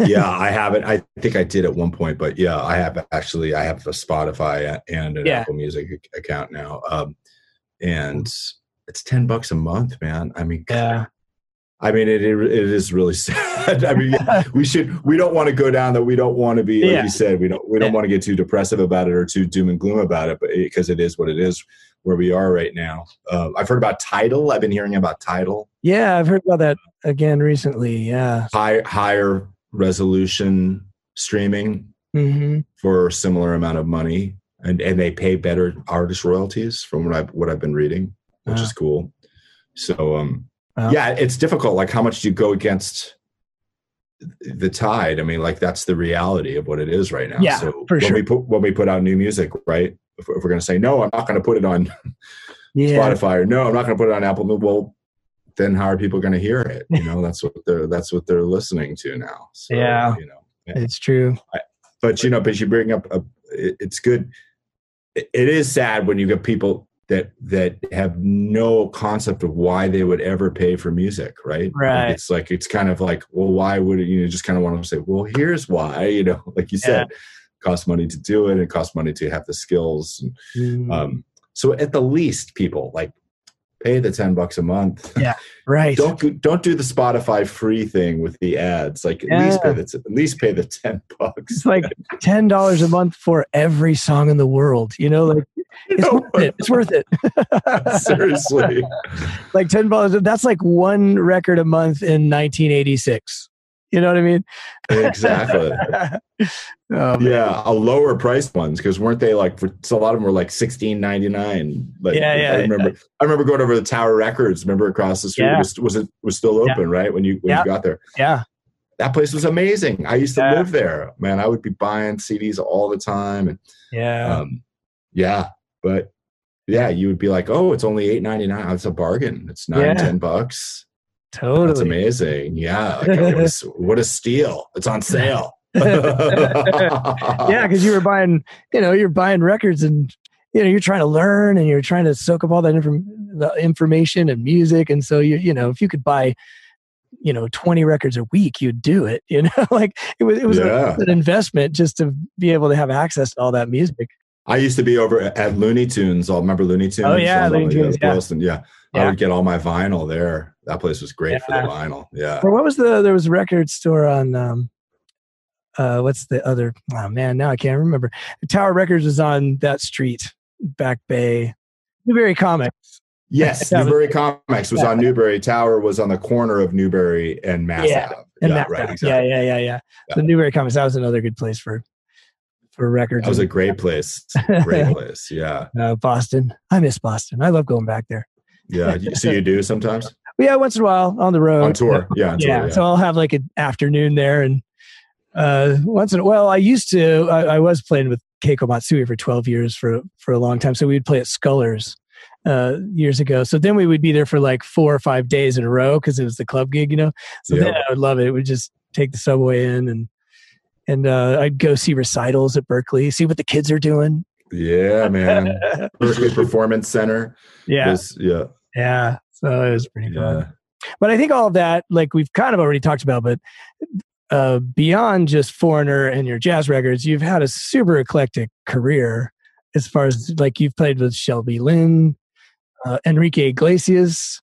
Yeah, I haven't. I think I did at one point, but yeah, I have actually. I have a Spotify and an Yeah. Apple Music account now, um, and it's ten bucks a month, man. I mean, Yeah. I mean, it it, it is really sad. I mean, we should. We don't want to go down that. We don't want to be, like Yeah. you said, we don't. We don't Yeah. want to get too depressive about it or too doom and gloom about it, but because it is what it is, where we are right now. Uh, I've heard about Tidal. I've been hearing about Tidal. Yeah, I've heard about that again recently. Yeah. High, higher resolution streaming hmm for a similar amount of money and and they pay better artist royalties from what I've what I've been reading, which Wow. is cool. So um Wow. yeah, it's difficult. Like how much do you go against the tide? I mean, like that's the reality of what it is right now. Yeah, so for when sure. we put when we put out new music, right? If, we're- if we're gonna say no, I'm not gonna put it on Yeah. Spotify or no, I'm not gonna put it on Apple. Well, then how are people gonna hear it? You know, that's what they're that's what they're listening to now. So, Yeah. you know. It's true. but you know but you bring up a, it, it's good it, it is sad when you get people that that have no concept of why they would ever pay for music right Like, Right. it's like it's kind of like well why would it, you know just kind of want to say well here's why you know like you said costs money to do it it costs money to have the skills and, Mm, um so at the least people like pay the 10 bucks a month Yeah. right. don't don't do the spotify free thing with the ads like at least pay the at least pay the 10 bucks It's like ten dollars a month for every song in the world. You know, like it's know, worth it. It's worth it. Seriously. like ten dollars. That's like one record a month in 1986. You know what I mean? exactly. oh. Yeah, a lower priced ones because weren't they like for so a lot of them were like sixteen ninety nine. Like Yeah, yeah, I remember I remember going over to Tower Records. Remember across the street Yeah. was was it was still Yeah. open right when you when Yeah. you got there. yeah. That place was amazing. I used to Yeah. live there. Man, I would be buying CDs all the time and Yeah. um, yeah, but yeah, you would be like, oh, it's only eight ninety nine. It's a bargain. It's nine Yeah. ten bucks. Totally. That's amazing. Yeah, like, oh, what, a, what a steal! It's on sale. yeah, because you were buying, you know, you're buying records and you know you're trying to learn and you're trying to soak up all that inform- the information and music, and so you you know if you could buy, you know, 20 records a week, you'd do it. You know, like it was it was Yeah. an investment just to be able to have access to all that music. I used to be over at Looney Tunes. I'll remember Looney Tunes. Oh, yeah, Looney Tunes, yeah. Wilson, yeah. I would get all my vinyl there. That place was great for the vinyl. Yeah. Or what was the there was a record store on um uh what's the other oh man now I can't remember. Tower Records was on that street, Back Bay, Newbury Comics. Yes, That was- Newbury Comics was on Newbury. Tower was on the corner of Newbury and Mass Yeah, Ave. And yeah, that, right. yeah, Exactly. yeah, yeah, yeah, Yeah. The Newbury Comics that was another good place for for records. That was a great place. Great place. Yeah. uh, Boston. I miss Boston. I love going back there. Yeah. You- So you do sometimes But yeah, once in a while on the road. on tour. Yeah. On yeah, tour, yeah. so I'll have like an afternoon there, and uh, once in a well, I used to. I, I was playing with Keiko Matsui for twelve years for for a long time, so we'd play at Scullers uh, years ago. So then we would be there for like four or five days in a row because it was the club gig, you know. So Yeah. then I would love it. We'd just take the subway in and. And uh, I'd go see recitals at Berklee, see what the kids are doing. Yeah, man. Berklee Performance Center. yeah, was- yeah. yeah. So it was pretty fun. Yeah. but I think all of that, like we've kind of already talked about, but uh, beyond just Foreigner and your jazz records, you've had a super eclectic career as far as like you've played with Shelby Lynne, uh, Enrique Iglesias,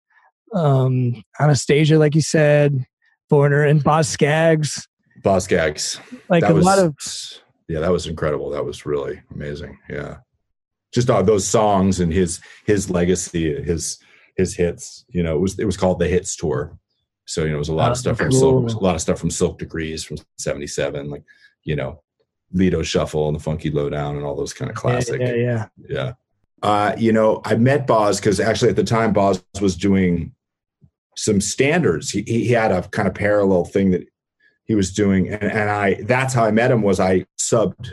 um, Anastacia, like you said, Foreigner, and Boz Scaggs. Boz Scaggs. Like that a was, lot of yeah, that was incredible. That was really amazing. Yeah, just all those songs and his his legacy, his his hits. You know, it was it was called the Hits Tour. So you know, it was a lot Oh, of stuff from cool. Silk, a lot of stuff from Silk Degrees from '77, like you know, Lido Shuffle and the Funky Lowdown and all those kind of classic. Yeah, yeah, Yeah. Uh, you know, I met Boz because actually at the time Boz was doing some standards. He, he had a kind of parallel thing that he was doing, and, and I that's how I met him. Was I subbed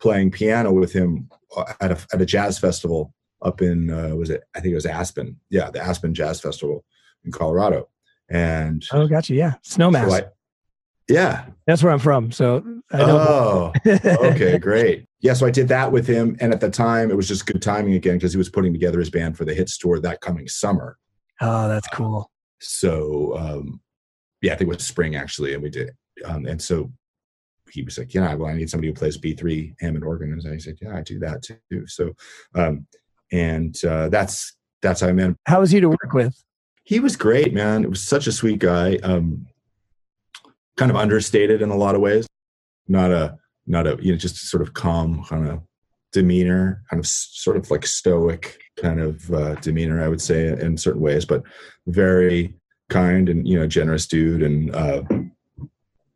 playing piano with him uh, at a at a jazz festival up in uh, was it I think it was Aspen, yeah, the Aspen Jazz Festival in Colorado, and Oh, gotcha. Yeah, Snowmass. so I, yeah, That's where I'm from. So oh, okay, great. Yeah, so I did that with him, and at the time it was just good timing again because he was putting together his band for the hits tour that coming summer. oh, that's cool. So um, yeah, I think it was spring actually, and we did. Um, and so he was like, "Yeah, well, I need somebody who plays B three Hammond organ." And I said, "Yeah, I do that too." So, um, and uh, that's that's how I met him. How was he to work with? He was great, man. It was such a sweet guy. Um, kind of understated in a lot of ways. Not a not a you know just sort of calm kind of demeanor, kind of sort of like stoic kind of uh, demeanor, I would say in certain ways, but very kind and you know generous dude. And uh,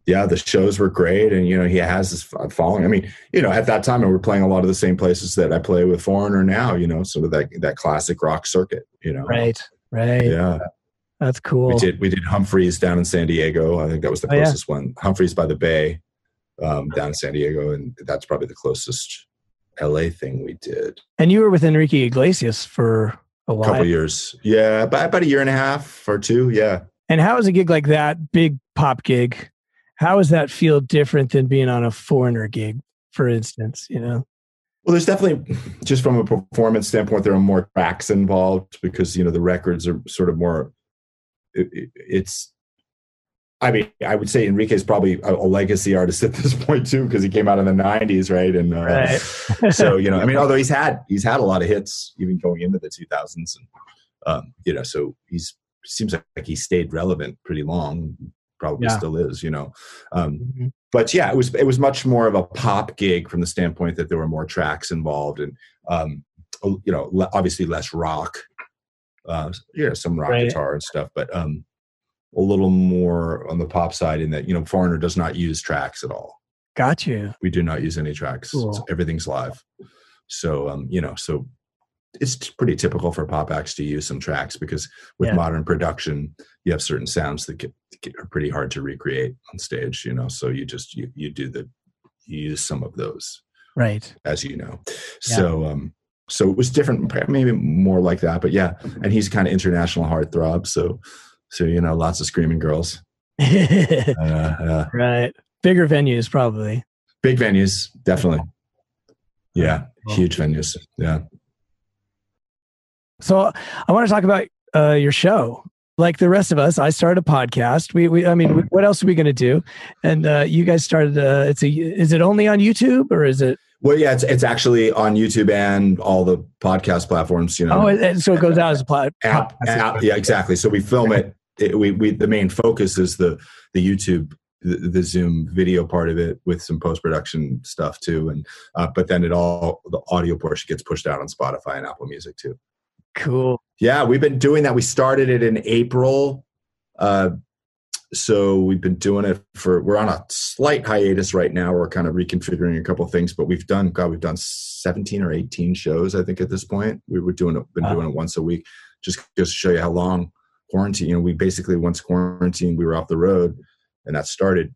yeah, the shows were great, and you know he has this following. I mean, you know, at that time we were playing a lot of the same places that I play with Foreigner now. You know, sort of that that classic rock circuit. You know, Right, right. Yeah. That's cool. We did we did Humphreys down in San Diego. I think that was the Oh, yeah. closest one. Humphreys by the Bay, um, down in San Diego, and that's probably the closest LA thing we did. And you were with Enrique Iglesias for a A while. couple years, yeah, about, about a year and a half or two, yeah. And how is a gig like that, big pop gig? How does that feel different than being on a foreigner gig, for instance? You know, Well, there's definitely just from a performance standpoint, there are more tracks involved because you know the records are sort of more. It, it- it's, I mean, I would say Enrique is probably a, a legacy artist at this point too because he came out in the '90s, right? And uh, Right. so you know, I mean, although he's had he's had a lot of hits even going into the 2000s, and um, you know, so he's seems like he stayed relevant pretty long. Probably Yeah. still is, you know. Um, Mhm. but yeah, it was it was much more of a pop gig from the standpoint that there were more tracks involved and um, you know obviously less rock, uh, yeah, some rock Right. guitar and stuff, but um, a little more on the pop side in that you know Foreigner does not use tracks at all. got you. We do not use any tracks. Cool. Everything's live. So um, you know, so it's pretty typical for pop acts to use some tracks because with Yeah. modern production, you have certain sounds that get, get are pretty hard to recreate on stage. You know, so you just you you do the you use some of those Right. as you know. Yeah. So um so it was different, maybe more like that. But yeah, and he's kind of international heartthrob. So so you know, lots of screaming girls. right. Uh, uh, Bigger venues, probably. big venues, definitely. Yeah, huge venues. Yeah. So I want to talk about uh, your show. Like the rest of us, I started a podcast. We, we I mean, what else are we going to do? And uh, you guys started. Uh, it's a. Is it only on YouTube or is it? Well, yeah, it's it's actually on YouTube and all the podcast platforms. You know, Oh, so it goes out as a plot. app, app, yeah, exactly. So we film it. it. We we the main focus is the the YouTube. The, the Zoom video part of it with some post production stuff too, and uh, but then it all the audio portion gets pushed out on Spotify and Apple Music too. Cool. Yeah, we've been doing that. We started it in April. Uh, so we've been doing it for we're on a slight hiatus right now. We're kind of reconfiguring a couple of things, but we've done God, we've done 17 or 18 shows, I think, at this point. We were doing it, been Wow. doing it once a week, just just to show you how long quarantine, you know, we basically once quarantine, we were off the road, and that started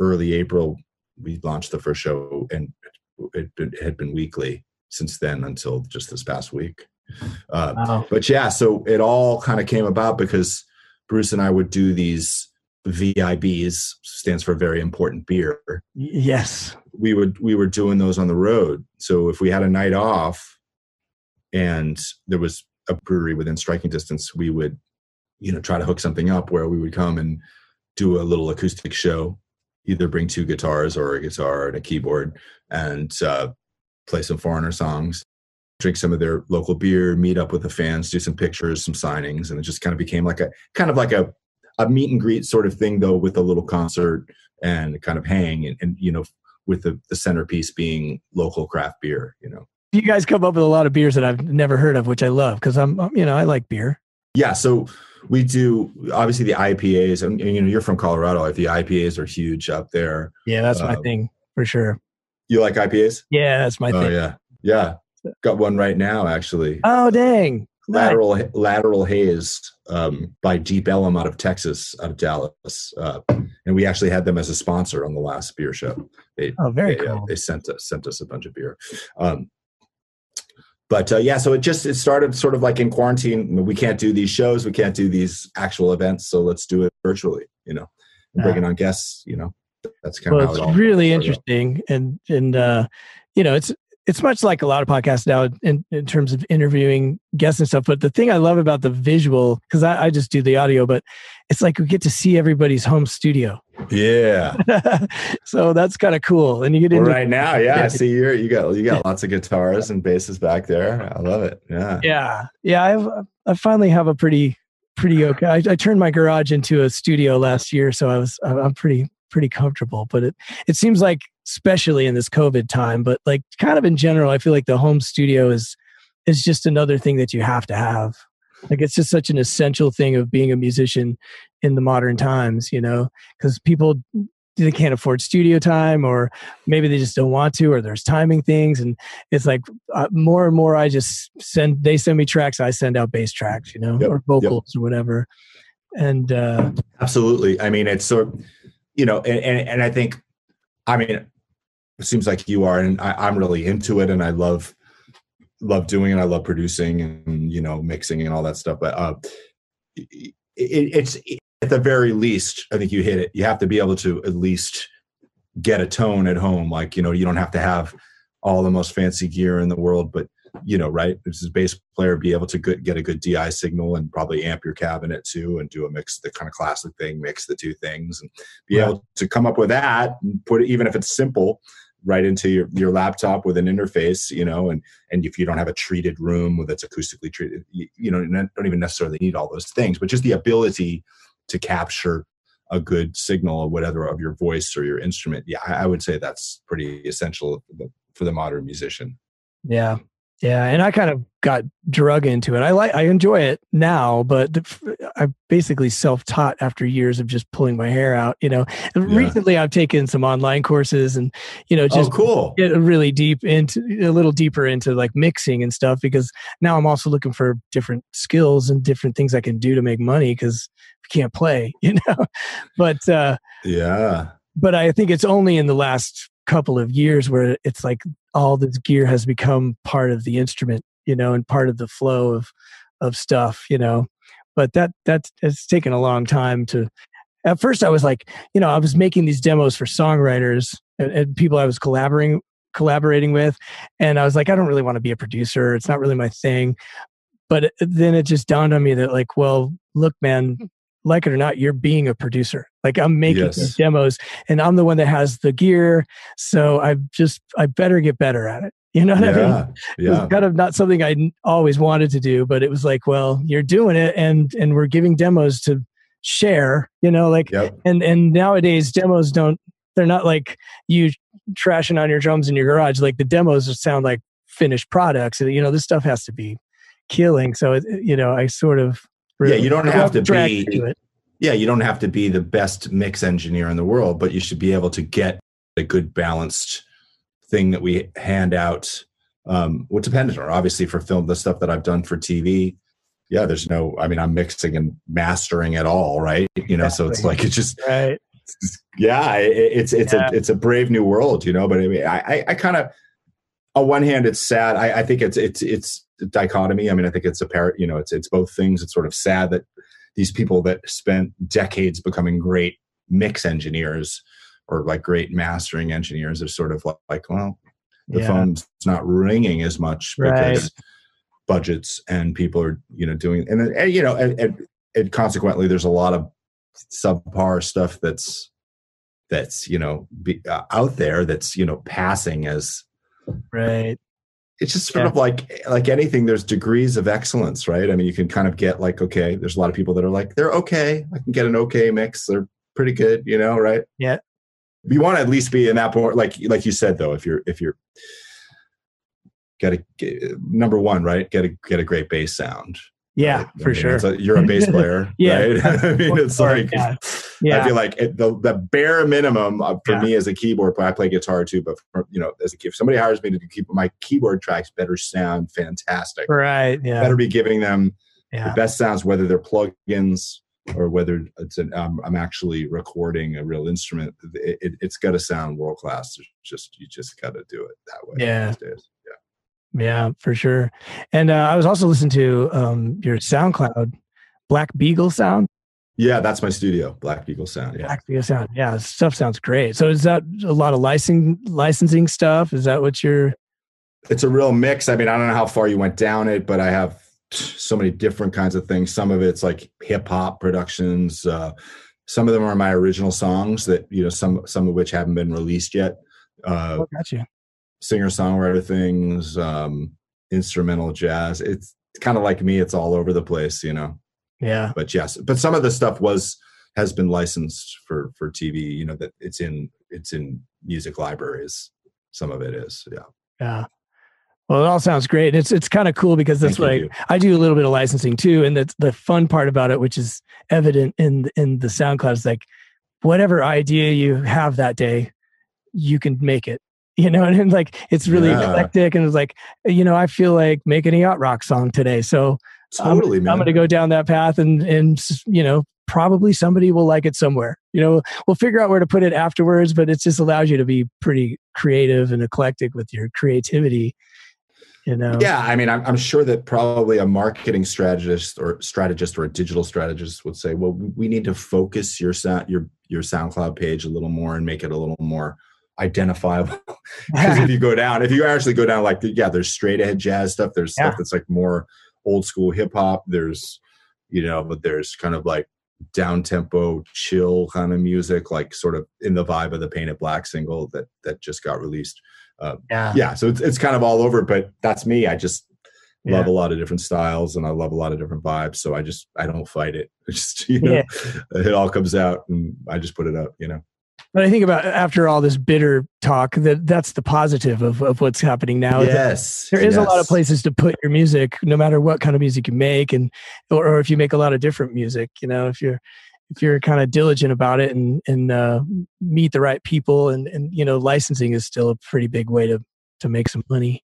early April. We launched the first show and it, it had been weekly since then until just this past week. Uh, Wow. but yeah, so it all kind of came about because Bruce and I would do these VIBs, stands for very important beer. Yes. We would we were doing those on the road. So if we had a night off and there was a brewery within striking distance, we would you know try to hook something up where we would come and do a little acoustic show either bring two guitars or a guitar and a keyboard and uh, play some foreigner songs drink some of their local beer meet up with the fans do some pictures some signings and it just kind of became like a kind of like a, a meet and greet sort of thing though with a little concert and kind of hang and, and you know with the, the centerpiece being local craft beer you know You guys come up with a lot of beers that I've never heard of, which I love because I'm, you know, I like beer. Yeah, so we do obviously the IPAs, and, and, you know you're from Colorado. Like the IPAs are huge up there. Yeah, that's my Um, thing for sure. You like IPAs? Yeah, that's my oh thing. yeah, yeah. Got one right now actually. Oh dang! Nice. lateral lateral haze um, by Deep Ellum out of Texas, out of Dallas, uh, and we actually had them as a sponsor on the last beer show. They Oh, very they, uh, cool. they sent us sent us a bunch of beer. Um, but uh, yeah, so it just it started sort of like in quarantine. We can't do these shows, we can't do these actual events, so let's do it virtually. You know, and bringing on guests. You know, that's kind well, of how it's it all really started out. interesting, and and uh, you know, it's it's much like a lot of podcasts now in, in terms of interviewing guests and stuff. But the thing I love about the visual, because I, I just do the audio, but it's like we get to see everybody's home studio. Yeah. so that's kind of cool, and you get Well, into right now, yeah. I see you. You got you got lots of guitars and basses back there. I love it. Yeah. yeah, yeah. I've I finally have a pretty pretty okay. I, I turned my garage into a studio last year, so I was I'm pretty pretty comfortable. But it it seems like, especially in this COVID time, but like kind of in general, I feel like the home studio is is just another thing that you have to have. Like it's just such an essential thing of being a musician in the modern times, you know, because people they can't afford studio time or maybe they just don't want to or there's timing things and it's like uh, more and more i just send they send me tracks i send out bass tracks you know Yep, or vocals or whatever and uh Absolutely. I mean, it's sort of, you know, and, and, and I think, I mean, it seems like you are, and I, I'm really into it and I love, love doing it. I love producing and, you know, mixing and all that stuff. But, uh, it, it's at the very least, I think you hit it. You have to be able to at least get a tone at home. Like, you know, you don't have to have all the most fancy gear in the world, but you know, right? As a bass player, be able to good, get a good DI signal and probably amp your cabinet too, and do a mix, the kind of classic thing, mix the two things, and be Right. able to come up with that and put it, even if it's simple, right into your your laptop with an interface, you know, and and if you don't have a treated room that's acoustically treated, you, you know, don't even necessarily need all those things, but just the ability to capture a good signal or whatever of your voice or your instrument. Yeah, I, I would say that's pretty essential for the modern musician. yeah yeah and i kind of got drug into it i like i enjoy it now but the- i basically self-taught after years of just pulling my hair out you know recently i've taken some online courses and you know just oh, cool. get really deep into a little deeper into like mixing and stuff because now I'm also looking for different skills and different things I can do to make money because we can't play, you know. But uh Yeah. but I think it's only in the last couple of years where it's like all this gear has become part of the instrument, you know, and part of the flow of of stuff, you know. But that that it's taken a long time to at first I was like, you know, I was making these demos for songwriters and, and people I was collaborating collaborating with and I was like I don't really want to be a producer. It's not really my thing. But then it just dawned on me that like, well, look man, like it or not, you're being a producer. Like I'm making Yes. demos and I'm the one that has the gear. So I just I better get better at it. You know what I mean? Yeah. It was kind of not something I always wanted to do, but it was like, well, you're doing it and and we're giving demos to share, you know, like Yep. and and nowadays demos don't they're not like you trashing on your drums in your garage like the demos just sound like finished products you know this stuff has to be killing so it- you know i sort of Yeah, you don't have to be-. Yeah. You don't have to be the best mix engineer in the world, but you should be able to get a good balanced thing that we hand out. Um, what dependent on obviously for film, the stuff that I've done for TV. Yeah, there's no, I mean, I'm mixing and mastering at all, right? You know, so it's like, it's just, right it's yeah, it, it's, it's Yeah. a, it's a brave new world, you know, but I mean, I, I, I kind of, on one hand, it's sad. I, I think it's, it's, it's dichotomy. I mean, I think it's a pair, you know, it's, it's both things. It's sort of sad that these people that spent decades becoming great mix engineers or like great mastering engineers are sort of like, like well, the yeah phone's not ringing as much Right. because budgets and people are, you know, doing, and, then- and you know, and, and, and consequently, there's a lot of subpar stuff that's that's you know be, uh, out there that's you know passing as right it's just sort Yeah. of like like anything there's degrees of excellence right i mean you can kind of get like okay there's a lot of people that are like they're okay i can get an okay mix they're pretty good you know right Yeah. you want to at least be in that point like like you said though if you're if you're got to number one right get a get a great bass sound yeah right? I for mean, sure a- you're a bass player Yeah. right i mean it's Or- like yeah. I feel like it, the the bare minimum of, for Yeah. me as a keyboard player, I play guitar too, but for, you know, as a key, if somebody hires me to keep my keyboard tracks better sound fantastic, right yeah better be giving them the best sounds, whether they're plugins or whether it's an um, I'm actually recording a real instrument. It, it, it's got to sound world class. Just you just got to do it that way. Yeah. these days. Yeah. Yeah, for sure. And uh, I was also listening to um, your SoundCloud, Black Beagle Sound. Yeah, that's my studio, Black Beagle Sound. Yeah. Black Beagle Sound. Yeah, stuff sounds great. So is that a lot of licensing licensing stuff? Is that what you're? it's a real mix. I mean, I don't know how far you went down it, but I have so many different kinds of things. Some of it's like hip hop productions. Uh, some of them are my original songs that you know some some of which haven't been released yet. Uh, Oh, got you. Singer songwriter things, um, instrumental jazz. It's kind of like me. It's all over the place, you know. Yeah, But yes, but some of the stuff was has been licensed for for TV. You know that it's in it's in music libraries. Some of it is, yeah. yeah. Well, it all sounds great. And it's it's kind of cool because that's Thank what. I, I do a little bit of licensing too. And that's the fun part about it, which is evident in in the SoundCloud, is like whatever idea you have that day, you can make it. You know, and like it's really Yeah. eclectic, and it's like you know, I feel like making a yacht rock song today, so I'm- man. I'm going to go down that path, and and you know, probably somebody will like it somewhere. You know, we'll figure out where to put it afterwards, but it just allows you to be pretty creative and eclectic with your creativity. You know, Yeah, I mean, I'm, I'm sure that probably a marketing strategist or strategist or a digital strategist would say, well, we need to focus your sound, your your SoundCloud page a little more and make it a little more identifiable. Because if you go down, if you actually go down, like yeah, there's straight ahead jazz stuff. There's Yeah. stuff that's like more old school hip hop. There's you know, but there's kind of like down tempo, chill kind of music, like sort of in the vibe of the Paint It Black single that that just got released. Uh, yeah, Yeah, so it's it's kind of all over. But that's me. I just love Yeah. a lot of different styles and I love a lot of different vibes. So I just I don't fight it. It's just you know, Yeah. it all comes out and I just put it up. You know. But I think about after all this bitter talk, that that's the positive of, of what's happening now. yes, there is a lot of places to put your music, no matter what kind of music you make, and or, or if you make a lot of different music. You know, if you're if you're kind of diligent about it and and uh, meet the right people, and and you know, licensing is still a pretty big way to to make some money.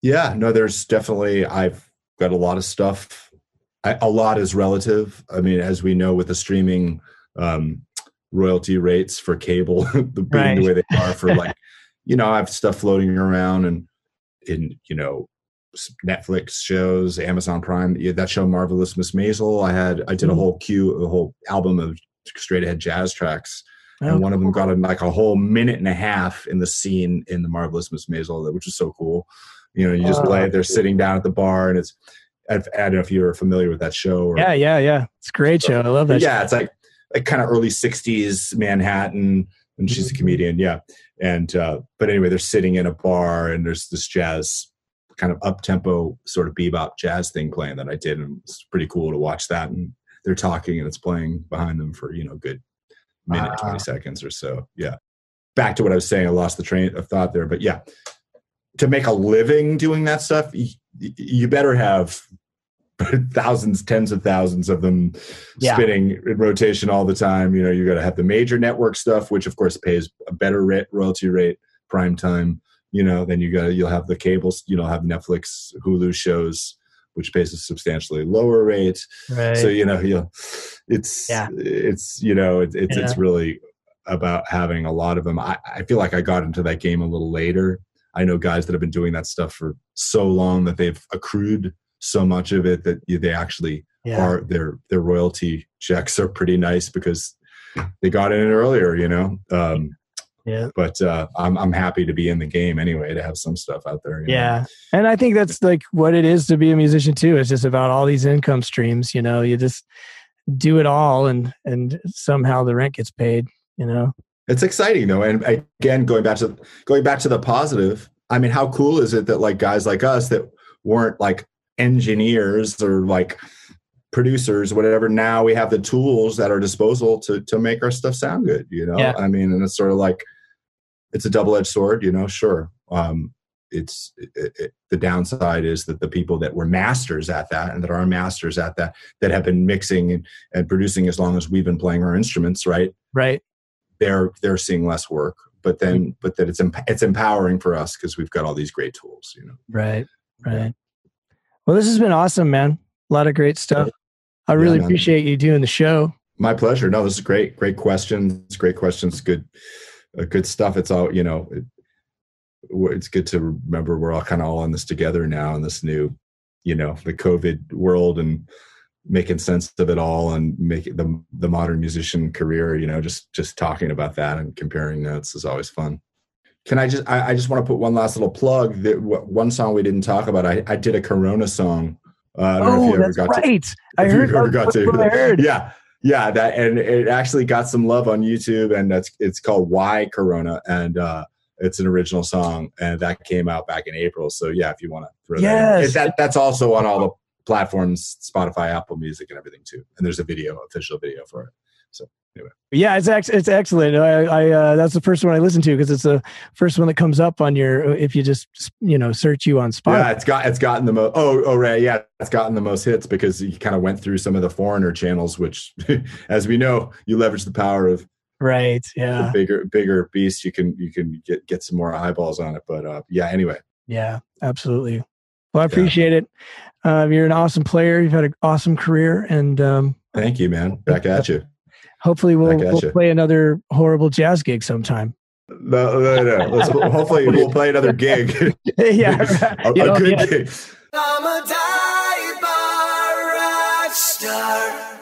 Yeah, no, there's definitely I've got a lot of stuff. I, a lot is relative. I mean, as we know with the streaming um, royalty rates for cable, the being Right. the way they are for like, you know, I have stuff floating around and in you know Netflix shows, Amazon Prime. Yeah, that show Marvelous Miss Maisel I had I did a Mhm. whole queue, a whole album of straight ahead jazz tracks Oh, and one of them got a, like a whole minute and a half in the scene in the marvelous miss Maisel which is so cool you know you just Oh, play it they're sitting down at the bar and it's i don't know if you're familiar with that show or yeah, yeah, yeah. It's a great show. I love that. yeah show. it's like like kind of early 60s manhattan and she's a Mhm. comedian yeah and uh but anyway they're sitting in a bar and there's this jazz kind of up tempo sort of bebop jazz thing playing that i did and it's pretty cool to watch that and they're talking and it's playing behind them for you know a good minute Wow. 20 seconds or so yeah back to what i was saying i lost the train of thought there but yeah to make a living doing that stuff you better have thousands tens of thousands of them Yeah. spinning in rotation all the time you know you got to have the major network stuff which of course pays a better rate, royalty rate prime time you know then you got you'll have the cables you know have netflix hulu shows which pays a substantially lower rate Right. so you know you it's Yeah. it's you know it, it's it's really about having a lot of them I, I feel like i got into that game a little later i know guys that have been doing that stuff for so long that they've accrued so much of it that they actually yeah. are their their royalty checks are pretty nice because they got in it earlier you know um Yeah. but uh i'm i'm happy to be in the game anyway to have some stuff out there you know? Yeah. And I think that's like what it is to be a musician too. It's just about all these income streams, you know, you just do it all and and somehow the rent gets paid you know it's exciting though and again going back to going back to the positive i mean how cool is it that like guys like us that weren't like engineers or like producers whatever now we have the tools at our disposal to to make our stuff sound good you know? Yeah. i mean and it's sort of like it's a double-edged sword you know? Sure. Um it's it, it, the downside is that the people that were masters at that and that are masters at that that have been mixing and, and producing as long as we've been playing our instruments right? Right. They're they're seeing less work but then but that it's it's empowering for us because we've got all these great tools you know? Right. Right well this has been awesome man. A lot of great stuff. I really man. appreciate you doing the show. My pleasure. No this is great. Great questions great questions good uh, good stuff. It's all you know it, it's good to remember we're all kind of all in this together now in this new you know the covid world and making sense of it all and making the the modern musician career you know just just talking about that and comparing notes is always fun can i just i, I just want to put one last little plug that one song we didn't talk about i, I did a corona song uh, I don't know if oh you ever got to right i you heard ever got to I heard. yeah yeah that and it actually got some love on youtube and that's it's called why corona and uh it's an original song and that came out back in april so yeah if you want to throw that in. That that's also on all the platforms spotify apple music and everything too and there's a video official video for it Yeah, it's ex- it's excellent. I, I uh, that's the first one I listen to because it's the first one that comes up on your if you just you know search you on yeah Spotify. it's got it's gotten the most oh oh right yeah it's gotten the most hits because you kind of went through some of the foreigner channels which as we know you leverage the power of Right. Yeah. bigger bigger beast you can you can get get some more eyeballs on it but uh yeah anyway Yeah. Absolutely. Well, I appreciate it. Uh, you're an awesome player. You've had an awesome career, and um, thank you man back at you hopefully we'll, we'll play another horrible jazz gig sometime. no, no, no. Let's, hopefully we'll play another gig yeah. a, You a know, good yeah. gig I'm a dive rock star.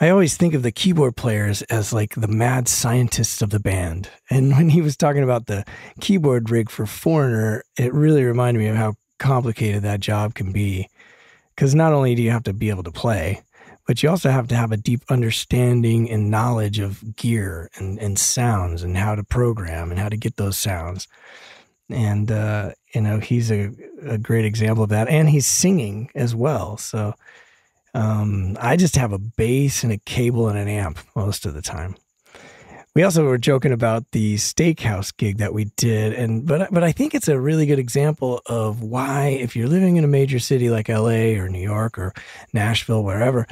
I always think of the keyboard players as like the mad scientists of the band. And when he was talking about the keyboard rig for Foreigner, it really reminded me of how complicated that job can be. Because not only do you have to be able to play, but you also have to have a deep understanding and knowledge of gear and, and sounds and how to program and how to get those sounds. And, uh, you know, he's a, a great example of that. And he's singing as well. So, um, I just have a bass and a cable and an amp most of the time. We also were joking about the steakhouse gig that we did, and but but I think it's a really good example of why, if you're living in a major city like L.A. or New York or Nashville, wherever,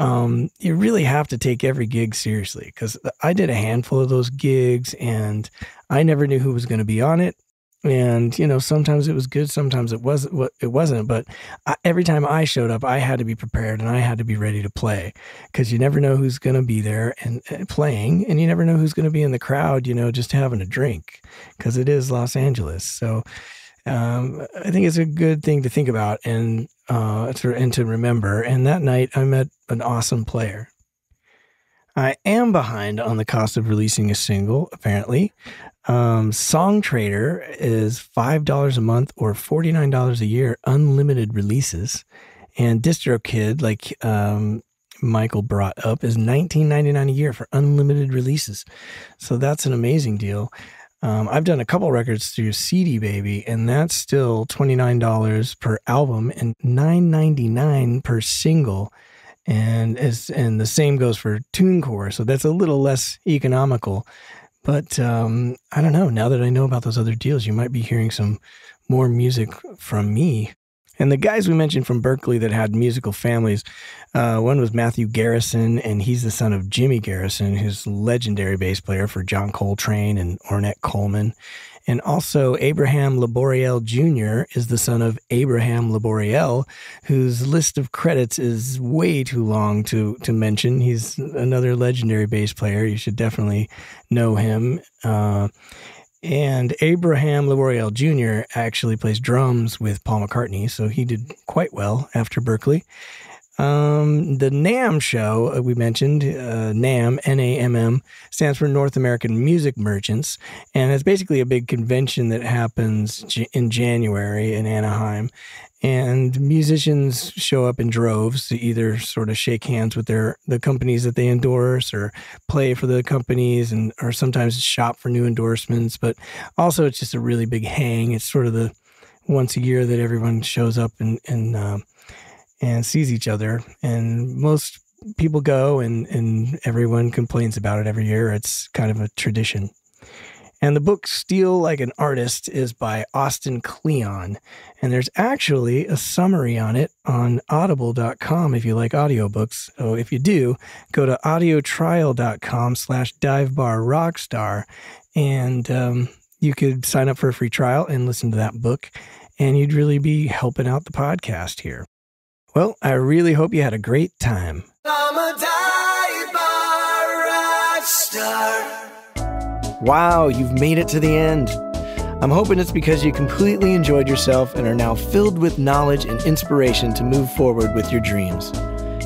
um, you really have to take every gig seriously. Because I did a handful of those gigs, and I never knew who was going to be on it. And you know, sometimes it was good, sometimes it wasn't. It wasn't, but I, every time I showed up, I had to be prepared and I had to be ready to play because you never know who's going to be there and, and playing, and you never know who's going to be in the crowd, you know, just having a drink because it is Los Angeles. So um, I think it's a good thing to think about and uh, to, and to remember. And that night, I met an awesome player. I am behind on the cost of releasing a single, apparently. Um, Songtradr is $5 a month or $49 a year, unlimited releases. And DistroKid, like um, Michael brought up, is $19.99 a year for unlimited releases. So that's an amazing deal. Um, I've done a couple records through CD Baby, and that's still $29 per album and $9.99 per single and as and the same goes for TuneCore. So that's a little less economical. But um, I don't know. Now that I know about those other deals, you might be hearing some more music from me. And the guys we mentioned from Berklee that had musical families, uh, one was Matthew Garrison, and he's the son of Jimmy Garrison, who's legendary bass player for John Coltrane and Ornette Coleman. And also, Abraham Laboriel Jr. is the son of Abraham Laboriel, whose list of credits is way too long to, to mention. He's another legendary bass player. You should definitely know him. Uh, and Abraham Laboriel Jr. actually plays drums with Paul McCartney, so he did quite well after Berklee. Um, the NAMM show uh, we mentioned, uh, NAMM, N A M M, stands for North American Music Merchants, and it's basically a big convention that happens in January in Anaheim. And musicians show up in droves to either sort of shake hands with their the companies that they endorse, or play for the companies, and or sometimes shop for new endorsements. But also, it's just a really big hang. It's sort of the once a year that everyone shows up and and uh, and sees each other. And most people go, and and everyone complains about it every year. It's kind of a tradition. And the book Steal Like an Artist is by Austin Kleon. And there's actually a summary on it on audible.com if you like audiobooks. So if you do, go to audibletrial.com slash divebarrockstar and um, you could sign up for a free trial and listen to that book. And you'd really be helping out the podcast here. Well, I really hope you had a great time. I'm a dive bar rock star. Wow, you've made it to the end. I'm hoping it's because you completely enjoyed yourself and are now filled with knowledge and inspiration to move forward with your dreams.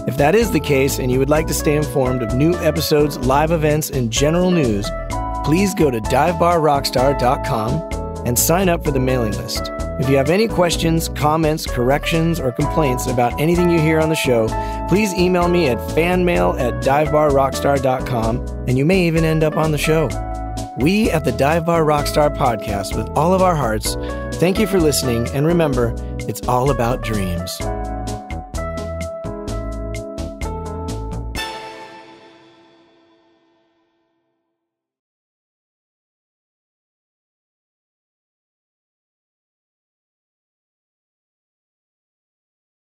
If that is the case and you would like to stay informed of new episodes, live events, and general news, please go to divebarrockstar.com and sign up for the mailing list. If you have any questions, comments, corrections, or complaints about anything you hear on the show, please email me at fanmail at divebarrockstar.com and you may even end up on the show. We at the Dive Bar Rockstar podcast, with all of our hearts, thank you for listening. And remember, it's all about dreams.